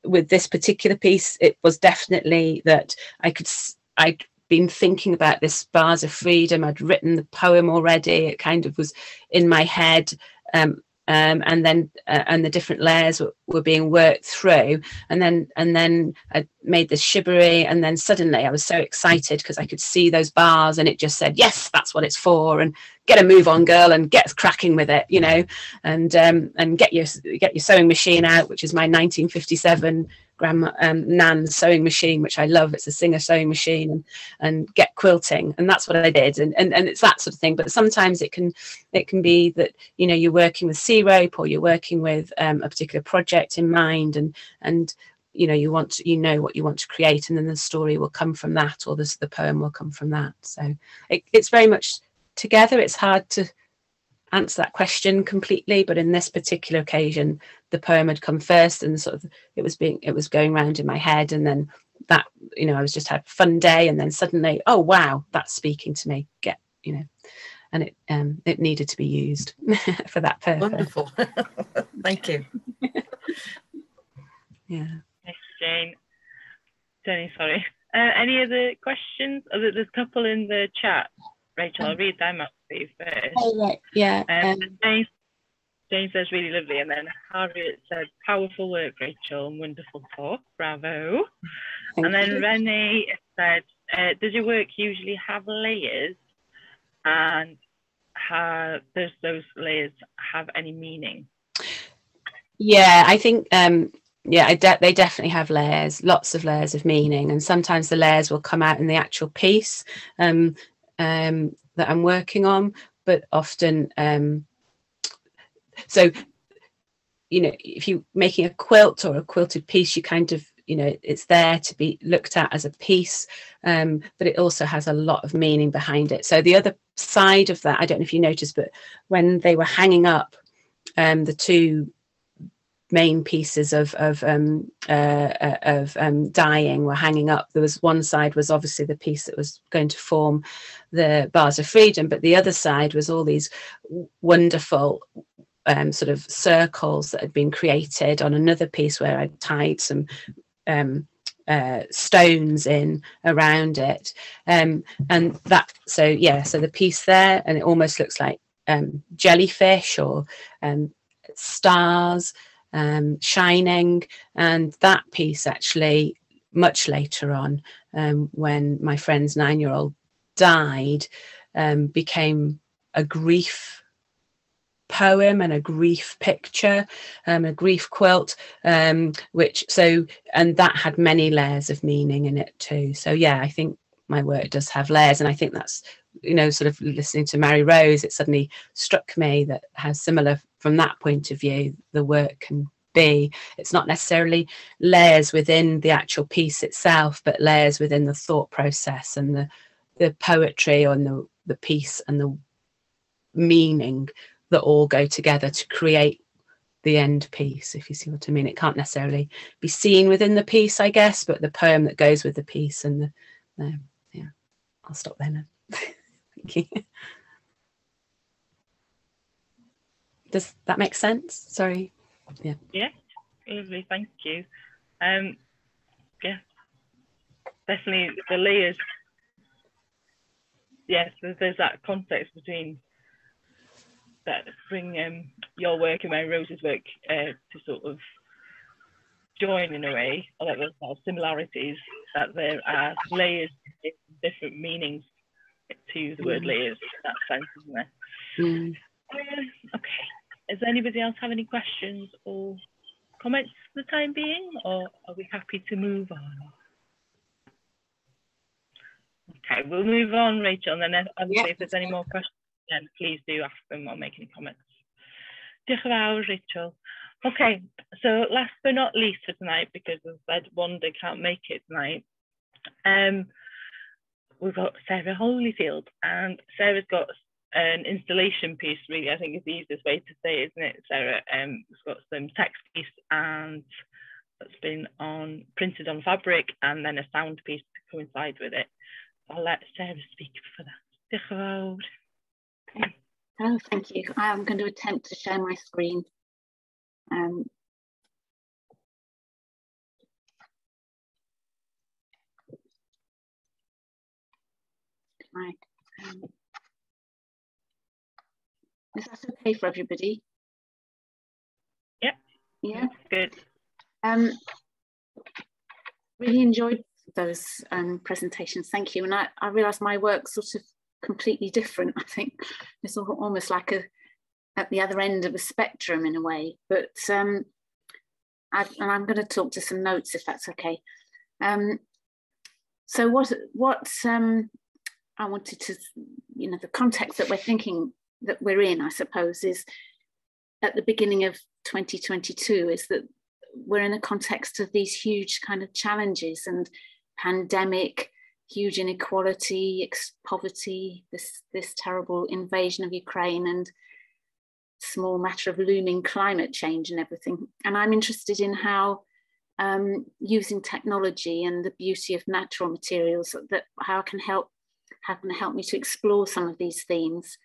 with this particular piece, it was definitely that I could I'd been thinking about this bars of freedom. I'd written the poem already. It kind of was in my head. Um, um, and then uh, and the different layers were, being worked through. And then and then I made this shibori and then suddenly I was so excited because I could see those bars and it just said yes that's what it's for and get a move on girl and get cracking with it you know? And um, and get your get your sewing machine out which is my 1957 grandma um, Nan's sewing machine, which I love. It's a Singer sewing machine, and and get quilting, and that's what I did. And and, and it's that sort of thing. But sometimes it can it can be that you know you're working with sea rope or you're working with um, a particular project in mind, and and you know you want to, you know what you want to create, and then the story will come from that, or this the poem will come from that. So it, it's very much together. It's hard to answer that question completely but in this particular occasion the poem had come first and sort of it was being it was going around in my head and then that you know i was just had a fun day and then suddenly oh wow that's speaking to me. Get you know and it um it needed to be used [LAUGHS] for that purpose. Wonderful. [LAUGHS] Thank you. [LAUGHS] Yeah. Thanks jane. Jenny sorry. Uh, any other questions? Oh, there's a couple in the chat. Rachel i'll read them out first. Oh, right. Yeah. Um, um, Jane, Jane says really lovely, and then Harriet said powerful work, Rachel, and wonderful talk. Bravo. And then you. Renee said, uh, does your work usually have layers? And have, does those layers have any meaning? Yeah, I think um, yeah, de they definitely have layers, lots of layers of meaning, and sometimes the layers will come out in the actual piece. Um, um, that I'm working on, but often, um, so, you know, if you're making a quilt or a quilted piece, you kind of, you know, it's there to be looked at as a piece, um, but it also has a lot of meaning behind it. So the other side of that, I don't know if you noticed, but when they were hanging up um, the two main pieces of of um, uh, uh, of um, dyeing were hanging up. There was one side was obviously the piece that was going to form the bars of freedom, but the other side was all these wonderful um, sort of circles that had been created on another piece where I tied some um, uh, stones in around it, um, and that so yeah, so the piece there, and it almost looks like um, jellyfish or stars um, Shining, and that piece actually much later on, um, when my friend's nine-year-old died, um, became a grief poem and a grief picture, um, a grief quilt, um, which so and that had many layers of meaning in it too. So yeah, I think my work does have layers, and I think that's you know sort of listening to Marirose, it suddenly struck me that how similar from that point of view the work can be. It's not necessarily layers within the actual piece itself, but layers within the thought process and the the poetry and the the piece and the meaning that all go together to create the end piece if you see what i mean it can't necessarily be seen within the piece i guess but the poem that goes with the piece and the, the yeah I'll stop there now. [LAUGHS] Thank you. Does that make sense? Sorry. Yeah. Yeah, lovely. Thank you. Um, yeah, definitely the layers. Yes, there's, there's that context between that bring um, your work and Marirose's work uh, to sort of join in a way, or that there's are similarities, that there are layers, different meanings to the word mm. layers that sense, isn't there? Mm. Uh, okay. Does anybody else have any questions or comments for the time being, or are we happy to move on? Okay, we'll move on, Rachel, and then obviously yeah. if there's any more questions, then please do ask them or make any comments. Rachel. Okay, so last but not least for tonight, because as I said, Wanda can't make it tonight, um, we've got Sarah Holyfield, and Sarah's got an installation piece, really, I think is the easiest way to say, isn't it, Sarah? Um, it's got some text piece and that's been on printed on fabric and then a sound piece to coincide with it. I'll let Sarah speak for that. Okay. Oh, thank you. I am going to attempt to share my screen. Um, right. Um, is that okay for everybody? Yeah. Yeah. Good. Um, really enjoyed those um, presentations. Thank you. And I, I realised my work sort of completely different. [LAUGHS] I think it's almost like a at the other end of a spectrum in a way. But um, I, and I'm going to talk to some notes if that's okay. Um, so what what um, I wanted to, you know, the context that we're thinking that we're in, I suppose, is at the beginning of 2022 is that we're in a context of these huge kind of challenges and pandemic, huge inequality, poverty, this, this terrible invasion of Ukraine and small matter of looming climate change and everything. And I'm interested in how um, using technology and the beauty of natural materials that how can help how can help me to explore some of these themes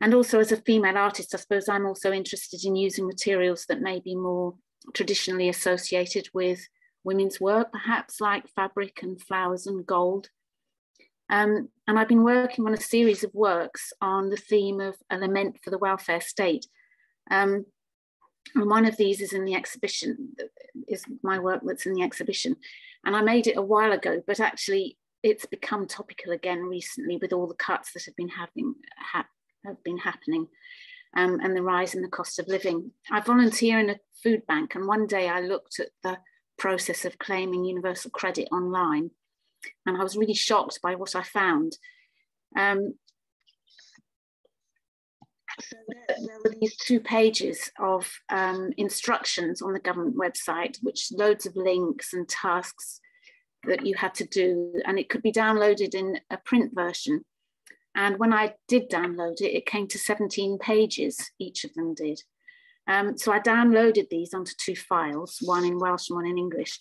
and also as a female artist, I suppose I'm also interested in using materials that may be more traditionally associated with women's work, perhaps like fabric and flowers and gold. Um, and I've been working on a series of works on the theme of a lament for the welfare state. Um, and one of these is in the exhibition, is my work that's in the exhibition. And I made it a while ago, but actually it's become topical again recently with all the cuts that have been having, ha have been happening um, and the rise in the cost of living. I volunteer in a food bank and one day I looked at the process of claiming universal credit online and I was really shocked by what I found. Um, so there, there, were these two pages of um, instructions on the government website, which loads of links and tasks that you had to do, and it could be downloaded in a print version. And when I did download it, it came to 17 pages, each of them did. Um, so I downloaded these onto two files, one in Welsh and one in English,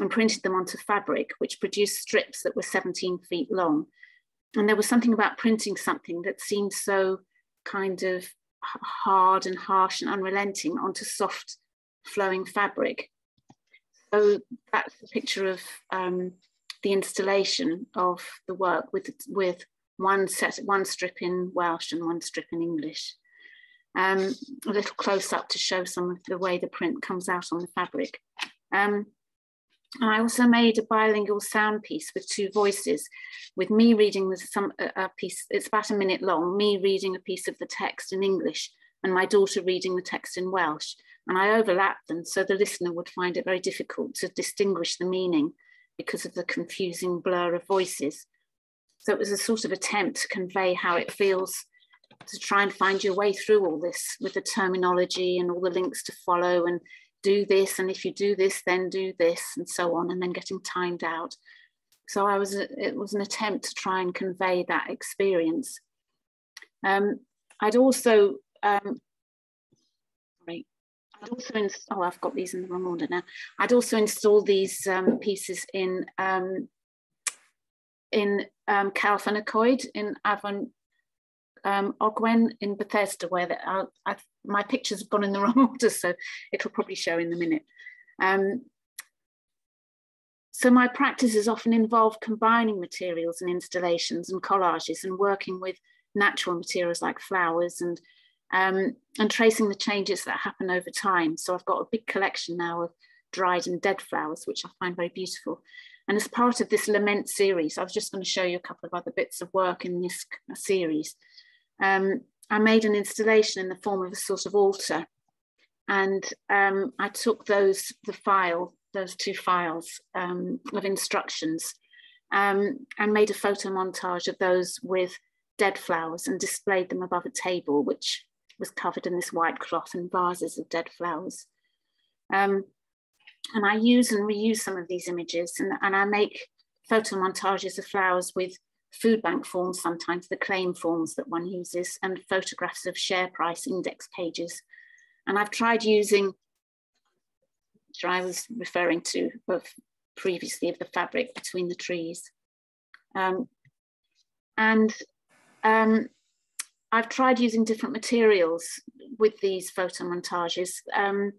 and printed them onto fabric, which produced strips that were 17 feet long. And there was something about printing something that seemed so kind of hard and harsh and unrelenting onto soft flowing fabric. So that's a picture of um, the installation of the work with, with one set, one strip in Welsh and one strip in English. Um, a little close up to show some of the way the print comes out on the fabric. Um, I also made a bilingual sound piece with two voices, with me reading some a piece, it's about a minute long, me reading a piece of the text in English and my daughter reading the text in Welsh. And I overlapped them so the listener would find it very difficult to distinguish the meaning because of the confusing blur of voices. So it was a sort of attempt to convey how it feels to try and find your way through all this with the terminology and all the links to follow and do this. And if you do this, then do this and so on, and then getting timed out. So I was, it was an attempt to try and convey that experience. Um, I'd also, um, right, I'd also, oh, I've got these in the wrong order now. I'd also installed these um, pieces in um, in um, in Afon um, Ogwen in Bethesda, where the, uh, I, my pictures have gone in the [LAUGHS] wrong order, so it'll probably show in a minute. Um, so my practices often involve combining materials and installations and collages and working with natural materials like flowers and um, and tracing the changes that happen over time. So I've got a big collection now of dried and dead flowers, which I find very beautiful. And as part of this lament series, I was just going to show you a couple of other bits of work in this series. Um, I made an installation in the form of a sort of altar. And um, I took those, the file, those two files um, of instructions um, and made a photo montage of those with dead flowers and displayed them above a table, which was covered in this white cloth and vases of dead flowers. Um, and I use and reuse some of these images and, and I make photo montages of flowers with food bank forms, sometimes the claim forms that one uses, and photographs of share price index pages. And I've tried using, which I was referring to of previously, of the fabric between the trees. Um, and um, I've tried using different materials with these photo montages, um,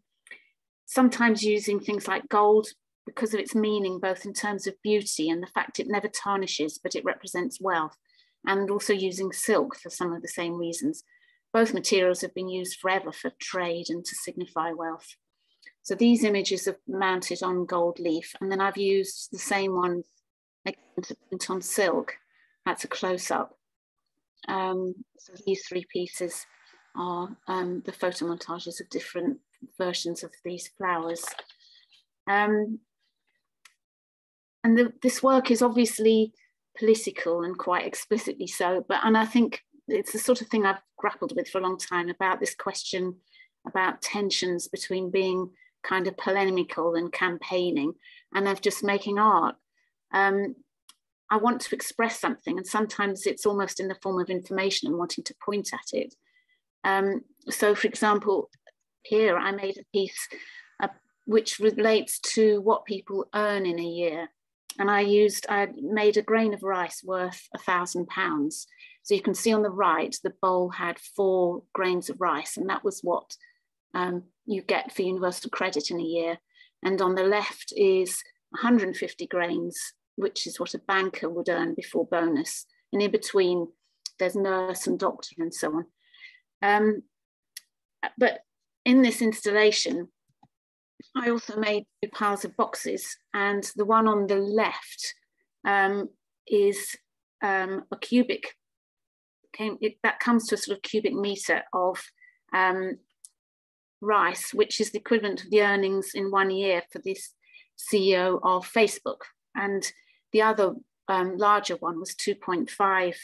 sometimes using things like gold because of its meaning, both in terms of beauty and the fact it never tarnishes, but it represents wealth, and also using silk for some of the same reasons. Both materials have been used forever for trade and to signify wealth. So these images are mounted on gold leaf, and then I've used the same one to print on silk. That's a close up. Um, so these three pieces are um, the photo montages of different versions of these flowers. Um, and the, this work is obviously political and quite explicitly so, but and I think it's the sort of thing I've grappled with for a long time about this question about tensions between being kind of polemical and campaigning and of just making art. Um, I want to express something, and sometimes it's almost in the form of information and wanting to point at it. Um, so, for example, here I made a piece uh, which relates to what people earn in a year. And I used, I made a grain of rice worth a thousand pounds. So you can see on the right, the bowl had four grains of rice, and that was what um, you get for universal credit in a year. And on the left is 150 grains which is what a banker would earn before bonus. And in between, there's nurse and doctor and so on. Um, but in this installation, I also made two piles of boxes, and the one on the left um, is um, a cubic. Came, it, that comes to a sort of cubic meter of um, rice, which is the equivalent of the earnings in one year for this CEO of Facebook. And the other um, larger one was 2.5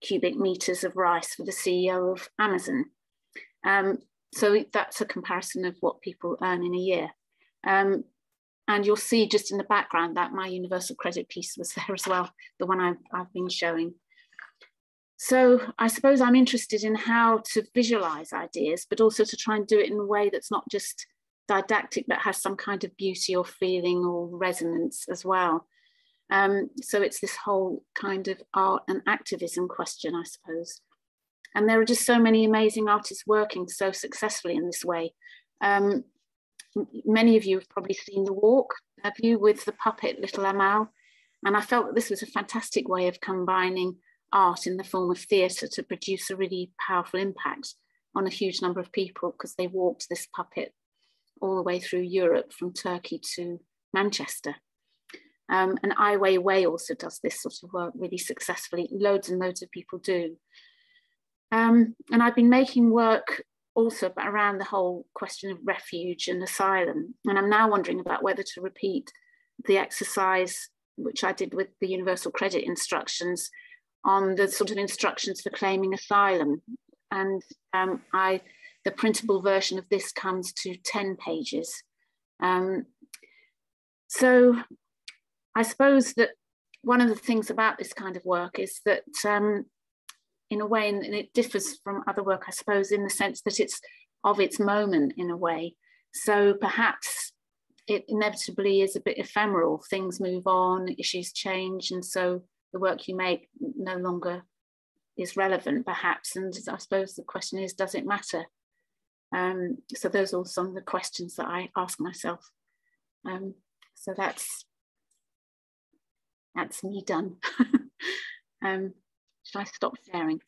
cubic meters of rice for the CEO of Amazon. Um, so that's a comparison of what people earn in a year. Um, and you'll see just in the background that my universal credit piece was [LAUGHS] there as well, the one I've, I've been showing. So I suppose I'm interested in how to visualize ideas, but also to try and do it in a way that's not just didactic, but has some kind of beauty or feeling or resonance as well. Um, so it's this whole kind of art and activism question, I suppose. And there are just so many amazing artists working so successfully in this way. Um, many of you have probably seen The Walk, have you, with the puppet Little Amal? And I felt that this was a fantastic way of combining art in the form of theatre to produce a really powerful impact on a huge number of people because they walked this puppet all the way through Europe from Turkey to Manchester. Um, and Ai Weiwei also does this sort of work really successfully. Loads and loads of people do. Um, and I've been making work also around the whole question of refuge and asylum. And I'm now wondering about whether to repeat the exercise which I did with the Universal Credit instructions on the sort of instructions for claiming asylum. And um, I, the printable version of this comes to 10 pages. Um, so I suppose that one of the things about this kind of work is that, um, in a way, and it differs from other work, I suppose, in the sense that it's of its moment in a way. So perhaps it inevitably is a bit ephemeral. Things move on, issues change, and so the work you make no longer is relevant, perhaps. And I suppose the question is, does it matter? Um, so those are some of the questions that I ask myself. Um, so that's that's me done. [LAUGHS] um, should I stop sharing?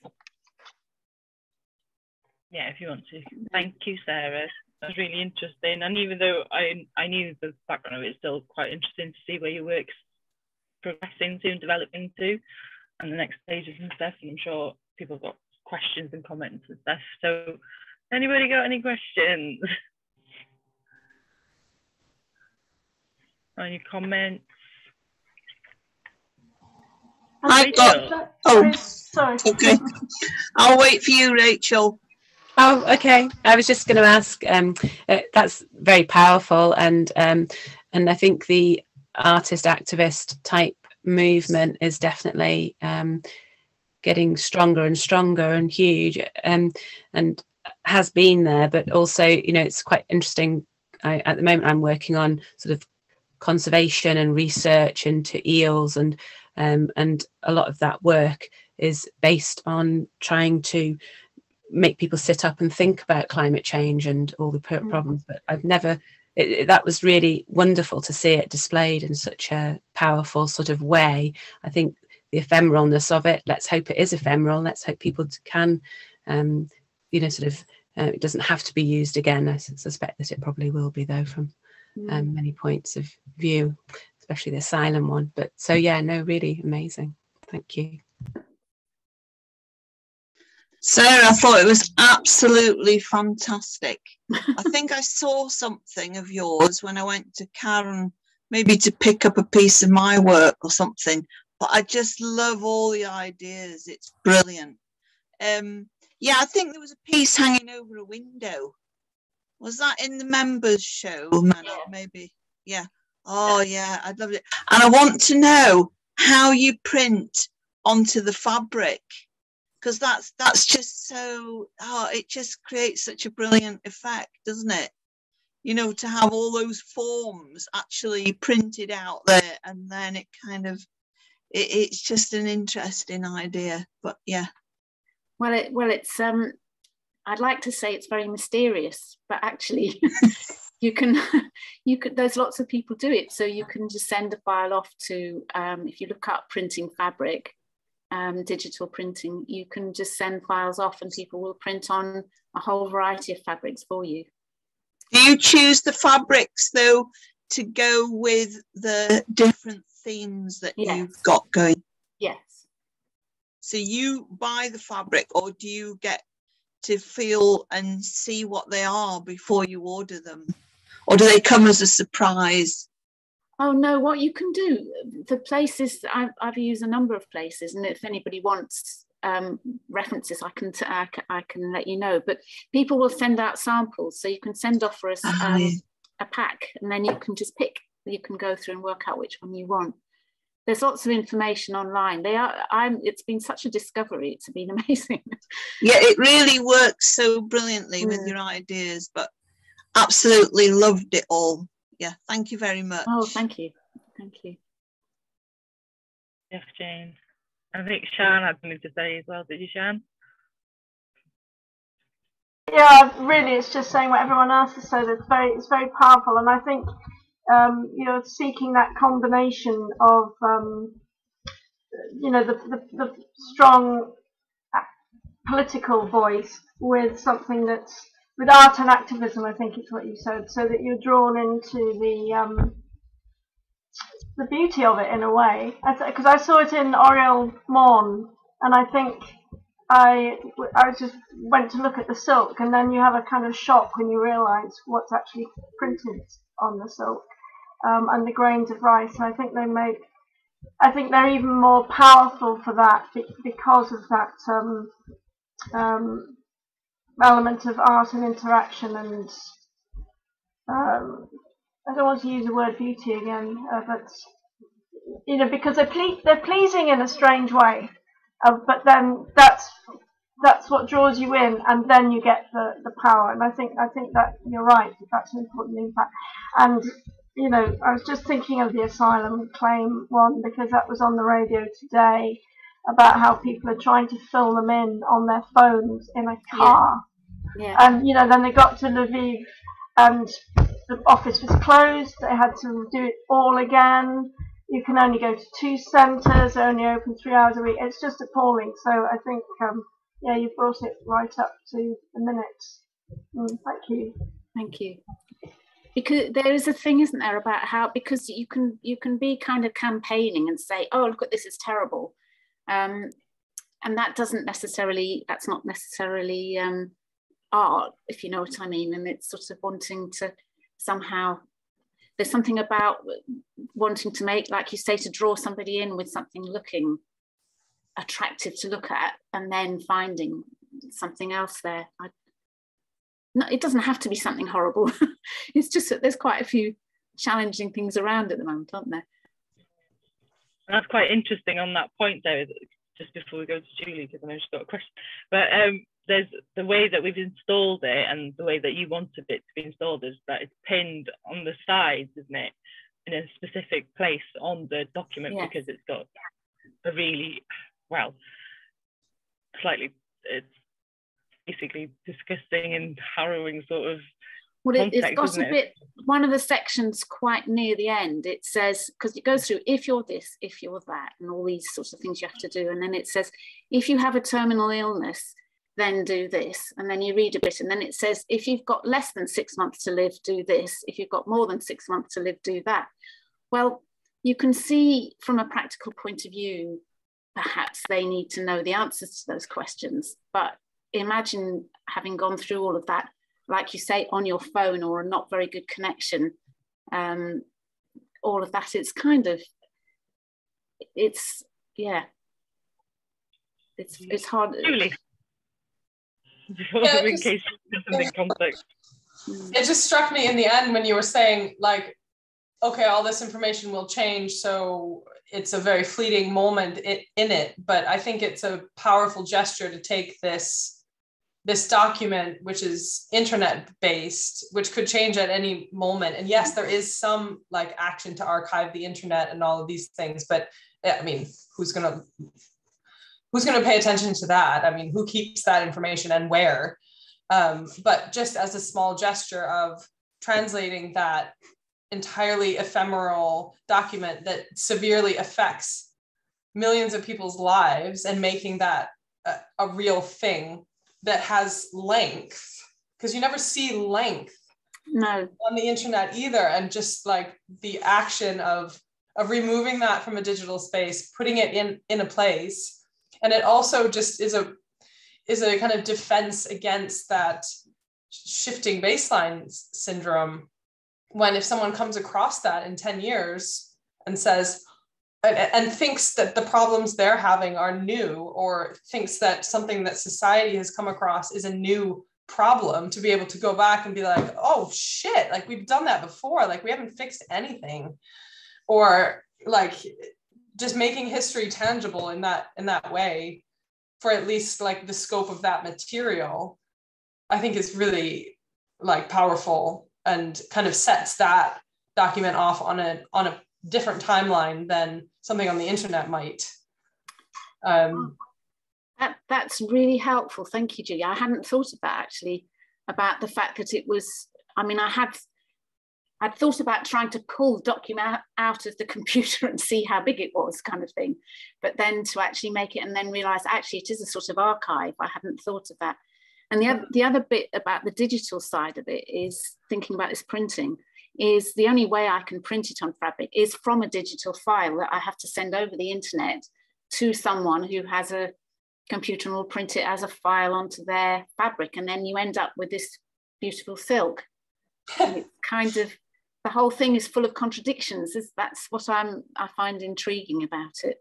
Yeah, if you want to. Thank you, Sarah. That was really interesting. And even though I I knew the background of it, it's still quite interesting to see where your work's progressing to and developing to, and the next stages and stuff. And I'm sure people have got questions and comments and stuff. So, anybody got any questions? [LAUGHS] any comments? I've got. Oh, sorry. Okay. I'll wait for you, Rachel. Oh, okay. I was just going to ask. Um, uh, that's very powerful, and um, and I think the artist activist type movement is definitely um, getting stronger and stronger and huge, um, and has been there. But also, you know, it's quite interesting. I, at the moment, I'm working on sort of conservation and research into eels, and um, and a lot of that work is based on trying to make people sit up and think about climate change and all the mm. problems. But I've never, it, it, that was really wonderful to see it displayed in such a powerful sort of way. I think the ephemeralness of it, let's hope it is ephemeral. Let's hope people can, um, you know, sort of, uh, it doesn't have to be used again. I suspect that it probably will be, though, from um, mm. many points of view, especially the asylum one. But so, yeah, no, really amazing. Thank you. Sarah, I thought it was absolutely fantastic. I think I saw something of yours when I went to Carn, maybe to pick up a piece of my work or something. But I just love all the ideas. It's brilliant. Um, yeah, I think there was a piece hanging over a window. Was that in the members show, Menna? Maybe. Yeah. Oh, yeah, I'd love it. And I want to know how you print onto the fabric because that's that's just so oh, it just creates such a brilliant effect doesn't it you know to have all those forms actually printed out there and then it kind of it, it's just an interesting idea but yeah well it well it's um i'd like to say it's very mysterious but actually [LAUGHS] you can [LAUGHS] you could there's lots of people do it so you can just send a file off to um, if you look up printing fabric um, digital printing, you can just send files off and people will print on a whole variety of fabrics for you. Do you choose the fabrics though to go with the different themes that yes. you've got going? Yes. So you buy the fabric or do you get to feel and see what they are before you order them? Or do they come as a surprise? oh no what you can do the places I've, I've used a number of places and if anybody wants um, references I can, t- I can I can let you know but people will send out samples so you can send off for us um, a pack and then you can just pick you can go through and work out which one you want there's lots of information online they are i'm it's been such a discovery it's been [LAUGHS] amazing yeah it really works so brilliantly mm. with your ideas but absolutely loved it all yeah, thank you very much. Oh, thank you. Thank you. Yes, Jane. I think Shan had something to say as well. Did you, Shan? Yeah, really, it's just saying what everyone else has said. It's very, it's very powerful, and I think um, you know, seeking that combination of um, you know the, the, the strong uh, political voice with something that's with art and activism, I think it's what you said, so that you're drawn into the um, the beauty of it in a way. Because I, I, saw it in Oriel Mon, and I think I I just went to look at the silk, and then you have a kind of shock when you realise what's actually printed on the silk um, and the grains of rice. And I think they make I think they're even more powerful for that because of that um, um, element of art and interaction and um, I don't want to use the word beauty again, uh, but you know because they're ple- they're pleasing in a strange way, uh, but then that's that's what draws you in, and then you get the, the power. And I think I think that you're right. That's an important impact. And you know, I was just thinking of the asylum claim one because that was on the radio today about how people are trying to fill them in on their phones in a car. Yeah. yeah. And, you know, then they got to Lviv and the office was closed. They had to do it all again. You can only go to two centres, they're only open three hours a week. It's just appalling. So I think, um, yeah, you brought it right up to the minute. Mm, thank you. Thank you because there is a thing isn't there about how because you can you can be kind of campaigning and say oh look at this is terrible um, and that doesn't necessarily that's not necessarily um, art if you know what i mean and it's sort of wanting to somehow there's something about wanting to make like you say to draw somebody in with something looking attractive to look at and then finding something else there I, no, it doesn't have to be something horrible. [LAUGHS] it's just that there's quite a few challenging things around at the moment, aren't there? That's quite interesting on that point, though. Just before we go to Julie, because I know she's got a question. But um, there's the way that we've installed it, and the way that you wanted it to be installed is that it's pinned on the sides, isn't it, in a specific place on the document yes. because it's got a really well, slightly it's basically disgusting and harrowing sort of well it, has got a bit one of the sections quite near the end it says because it goes through if you're this if you're that and all these sorts of things you have to do and then it says if you have a terminal illness then do this and then you read a bit and then it says if you've got less than six months to live do this. If you've got more than six months to live do that. Well you can see from a practical point of view perhaps they need to know the answers to those questions but imagine having gone through all of that, like you say, on your phone or a not very good connection. Um, all of that, it's kind of, it's, yeah, it's it's hard. Really? Yeah, [LAUGHS] in case something context. It just struck me in the end when you were saying like, okay, all this information will change, so it's a very fleeting moment in it. But I think it's a powerful gesture to take this this document, which is internet based, which could change at any moment. And yes, there is some like action to archive the internet and all of these things, but I mean, who's gonna who's gonna pay attention to that? I mean, who keeps that information and where? Um, but just as a small gesture of translating that entirely ephemeral document that severely affects millions of people's lives and making that a, a real thing that has length because you never see length no. on the internet either. And just like the action of of removing that from a digital space putting it in in a place. And it also just is a is a kind of defense against that shifting baseline syndrome. When if someone comes across that in 10 years and says and, thinks that the problems they're having are new or thinks that something that society has come across is a new problem to be able to go back and be like oh shit like we've done that before. Like we haven't fixed anything. Or like just making history tangible in that in that way for at least like the scope of that material i think is really like powerful and kind of sets that document off on a on a different timeline than something on the internet might. Um, that, that's really helpful. Thank you, Julie. I hadn't thought of that actually, about the fact that it was, I mean, I had I'd thought about trying to pull the document out of the computer and see how big it was, kind of thing. But then to actually make it and then realize actually it is a sort of archive. I hadn't thought of that. And the other, the other bit about the digital side of it is thinking about this printing is the only way I can print it on fabric is from a digital file that I have to send over the internet to someone who has a computer and will print it as a file onto their fabric. And then you end up with this beautiful silk. it's [LAUGHS] kind of, the whole thing is full of contradictions. That's what I'm, I find intriguing about it.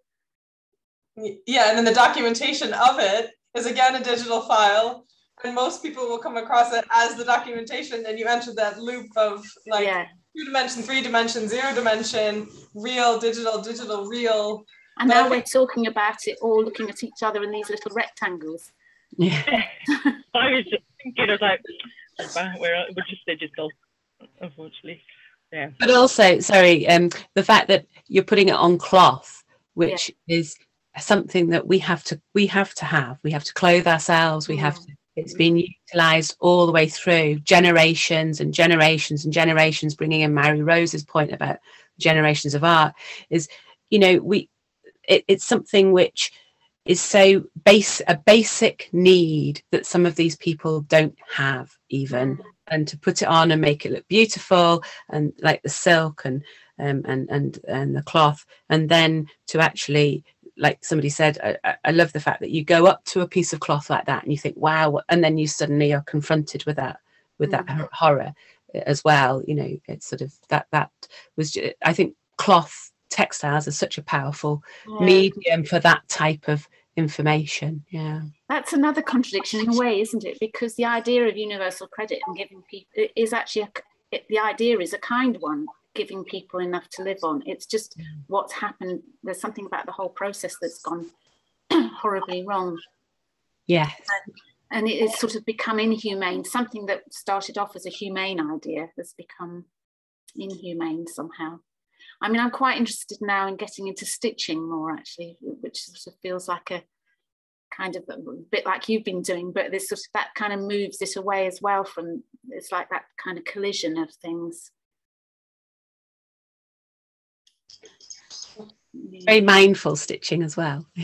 Yeah, and then the documentation of it is again a digital file and most people will come across it as the documentation and you enter that loop of like yeah. two dimension three dimension zero dimension real digital digital real and now we're talking about it all looking at each other in these little rectangles yeah [LAUGHS] i was just thinking i was like we're, we're just digital unfortunately Yeah. But also, sorry, um, the fact that you're putting it on cloth, which yeah. is something that we have to we have to have. We have to clothe ourselves. We have to. It's been utilised all the way through generations and generations and generations. Bringing in Marirose's point about generations of art is, you know, we it, it's something which is so base a basic need that some of these people don't have even and to put it on and make it look beautiful and like the silk and um, and and and the cloth and then to actually like somebody said I, I, love the fact that you go up to a piece of cloth like that and you think wow and then you suddenly are confronted with that with that mm-hmm. horror as well you know it's sort of that that was just, i think cloth textiles are such a powerful yeah. medium for that type of information yeah that's another contradiction in a way isn't it because the idea of universal credit and giving people is actually a, it, the idea is a kind one giving people enough to live on. It's just what's happened. There's something about the whole process that's gone [CLEARS THROAT] horribly wrong. Yes and, and it has sort of become inhumane. Something that started off as a humane idea has become inhumane somehow. I mean, I'm quite interested now in getting into stitching more actually, which sort of feels like a kind of a bit like you've been doing, but this sort of that kind of moves it away as well from it's like that kind of collision of things. Very mindful stitching as well. [LAUGHS]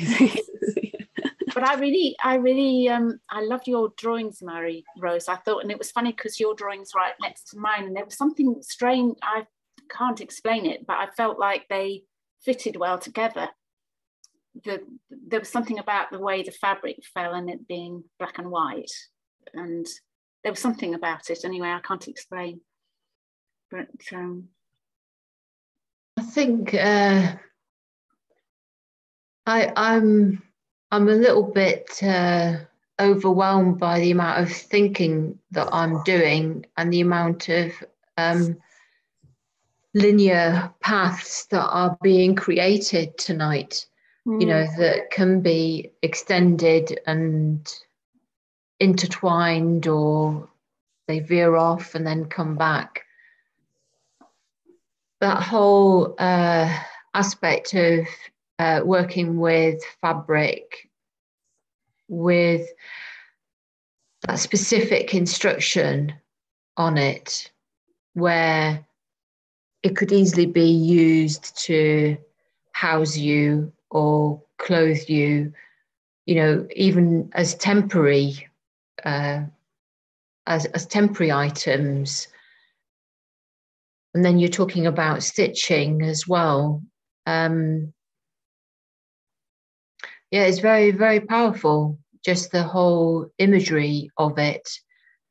but I really, I really, um, I loved your drawings, Mary Rose. I thought, and it was funny because your drawings right next to mine, and there was something strange. I can't explain it, but I felt like they fitted well together. The, there was something about the way the fabric fell and it being black and white, and there was something about it. Anyway, I can't explain. But um, I think uh, I, I'm I'm a little bit uh, overwhelmed by the amount of thinking that I'm doing and the amount of um, linear paths that are being created tonight mm. you know mm. that can be extended and intertwined or they veer off and then come back that whole uh, aspect of uh, working with fabric with that specific instruction on it where it could easily be used to house you or clothe you, you know, even as temporary, uh, as, as temporary items. And then you're talking about stitching as well. Um, yeah, it's very, very powerful. Just the whole imagery of it,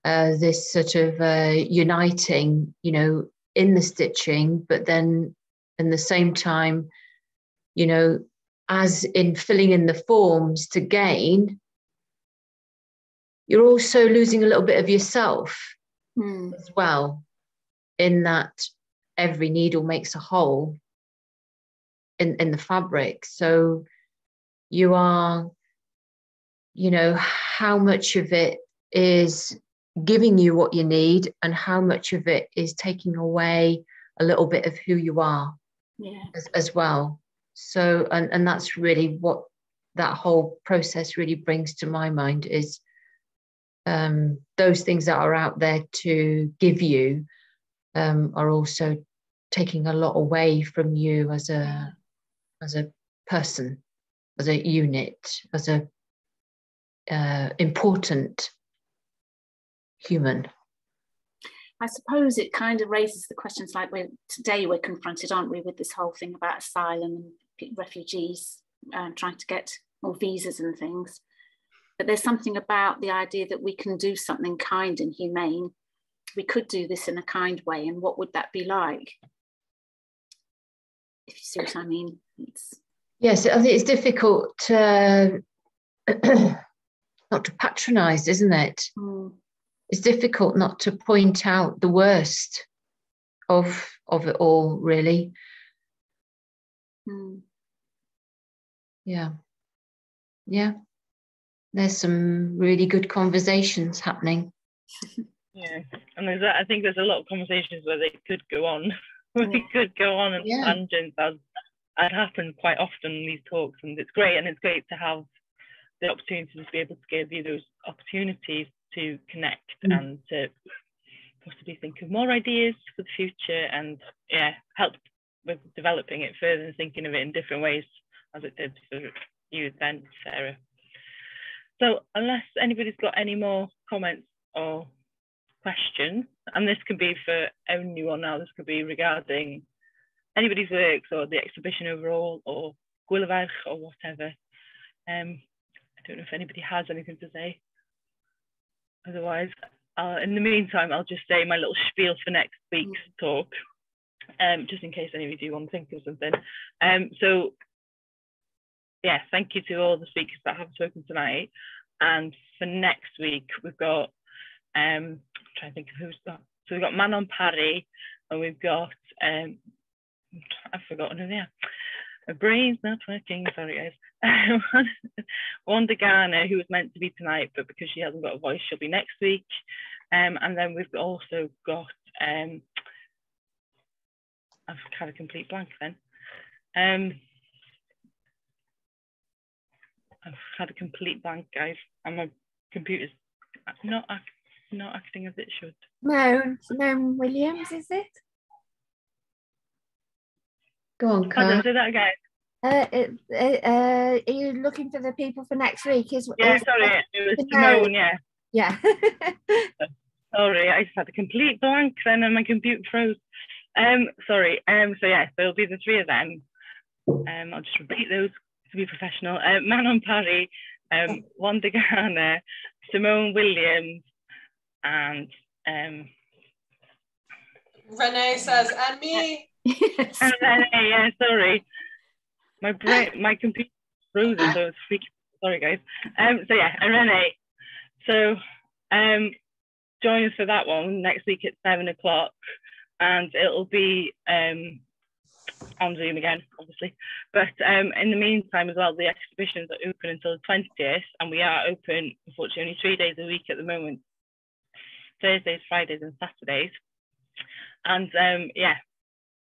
uh, this sort of uh, uniting, you know, in the stitching, but then in the same time, you know, as in filling in the forms to gain, you're also losing a little bit of yourself mm. as well, in that every needle makes a hole in, in the fabric. So you are, you know, how much of it is giving you what you need and how much of it is taking away a little bit of who you are yeah. as, as well so and, and that's really what that whole process really brings to my mind is um, those things that are out there to give you um, are also taking a lot away from you as a as a person as a unit as a uh, important human. I suppose it kind of raises the questions like we're today we're confronted, aren't we, with this whole thing about asylum and refugees um, trying to get more visas and things. But there's something about the idea that we can do something kind and humane. We could do this in a kind way, and what would that be like? If you see what I mean. It's... Yes, I think it's difficult to, [CLEARS THROAT] not to patronise, isn't it? Mm it's difficult not to point out the worst of of it all really. Mm. yeah. Yeah. There's some really good conversations happening. [LAUGHS] Yeah, and there's a, I think there's a lot of conversations where they could go on, [LAUGHS] we could go on and Yeah. tangents as as happens quite often in these talks, and it's great, and it's great to have the opportunity to be able to give you those opportunities to connect Mm. and to possibly think of more ideas for the future, and yeah, help with developing it further and thinking of it in different ways as it did for you then, Sarah. So unless anybody's got any more comments or questions, and this can be for anyone now, this could be regarding anybody's works or the exhibition overall or Gwyl y Ferch or whatever. Um, I don't know if anybody has anything to say. Otherwise, uh, in the meantime, I'll just say my little spiel for next week's talk, um, just in case any of you do want to think of something. Um, so yeah, thank you to all the speakers that have spoken tonight. And for next week, we've got, um, I'm trying to think of who's got, so we've got Manon Parry, and we've got, um, I've forgotten who they are. My brain's not working, sorry guys. [LAUGHS] Wanda Garner, who was meant to be tonight, but because she hasn't got a voice, she'll be next week. Um, and then we've also got, um, I've had a complete blank then. Um, I've had a complete blank, guys, and my computer's not not acting as it should. No, Simone Williams, is it? Go on, Pardon, Kat. say that again. Uh, it, uh, uh, are you looking for the people for next week? Is, Yeah, is- sorry, it was Simone. Simone, yeah. Yeah. [LAUGHS] Sorry, I just had a complete blank then and my computer froze. Um, sorry. Um, so yeah, there'll be the three of them. Um, I'll just repeat those to be professional. Uh, Manon Parry, um, Wanda Garner, Simone Williams, and um, Renee says, and me. Yes. uh, yeah, sorry, my brain, my computer frozen, so it's freaking. Sorry, guys. Um, so yeah, Renee. So, um, join us for that one next week at seven o'clock, and it'll be um on Zoom again, obviously. But um, in the meantime, as well, the exhibitions are open until the twentieth, and we are open, unfortunately, only three days a week at the moment: Thursdays, Fridays, and Saturdays. And um, yeah,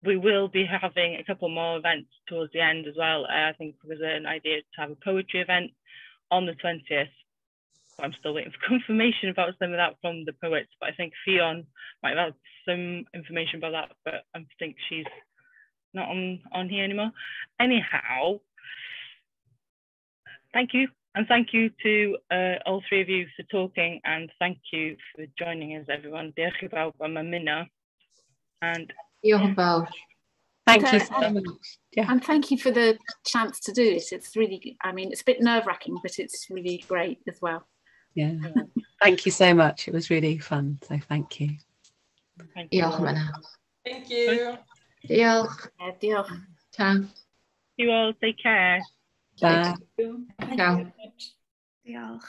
we will be having a couple more events towards the end as well. Uh, I think there was an idea to have a poetry event on the 20th. I'm still waiting for [LAUGHS] confirmation about some of that from the poets, but I think Ffion might have had some information about that, but I think she's not on, on here anymore. Anyhow, thank you. And thank you to uh, all three of you for talking, and thank you for joining us, everyone. And Diolch yn fawr. Thank you so and- much. Yeah. And thank you for the chance to do this. It's really, I mean, it's a bit nerve wracking, but it's really great as well. Yeah. Thank you so much. It was really fun. So thank you. thank you. Diolch, all. Menna. Thank you. Diolch. Yeah, diolch. Ta. You all take care. Bye. Ciao. Diolch.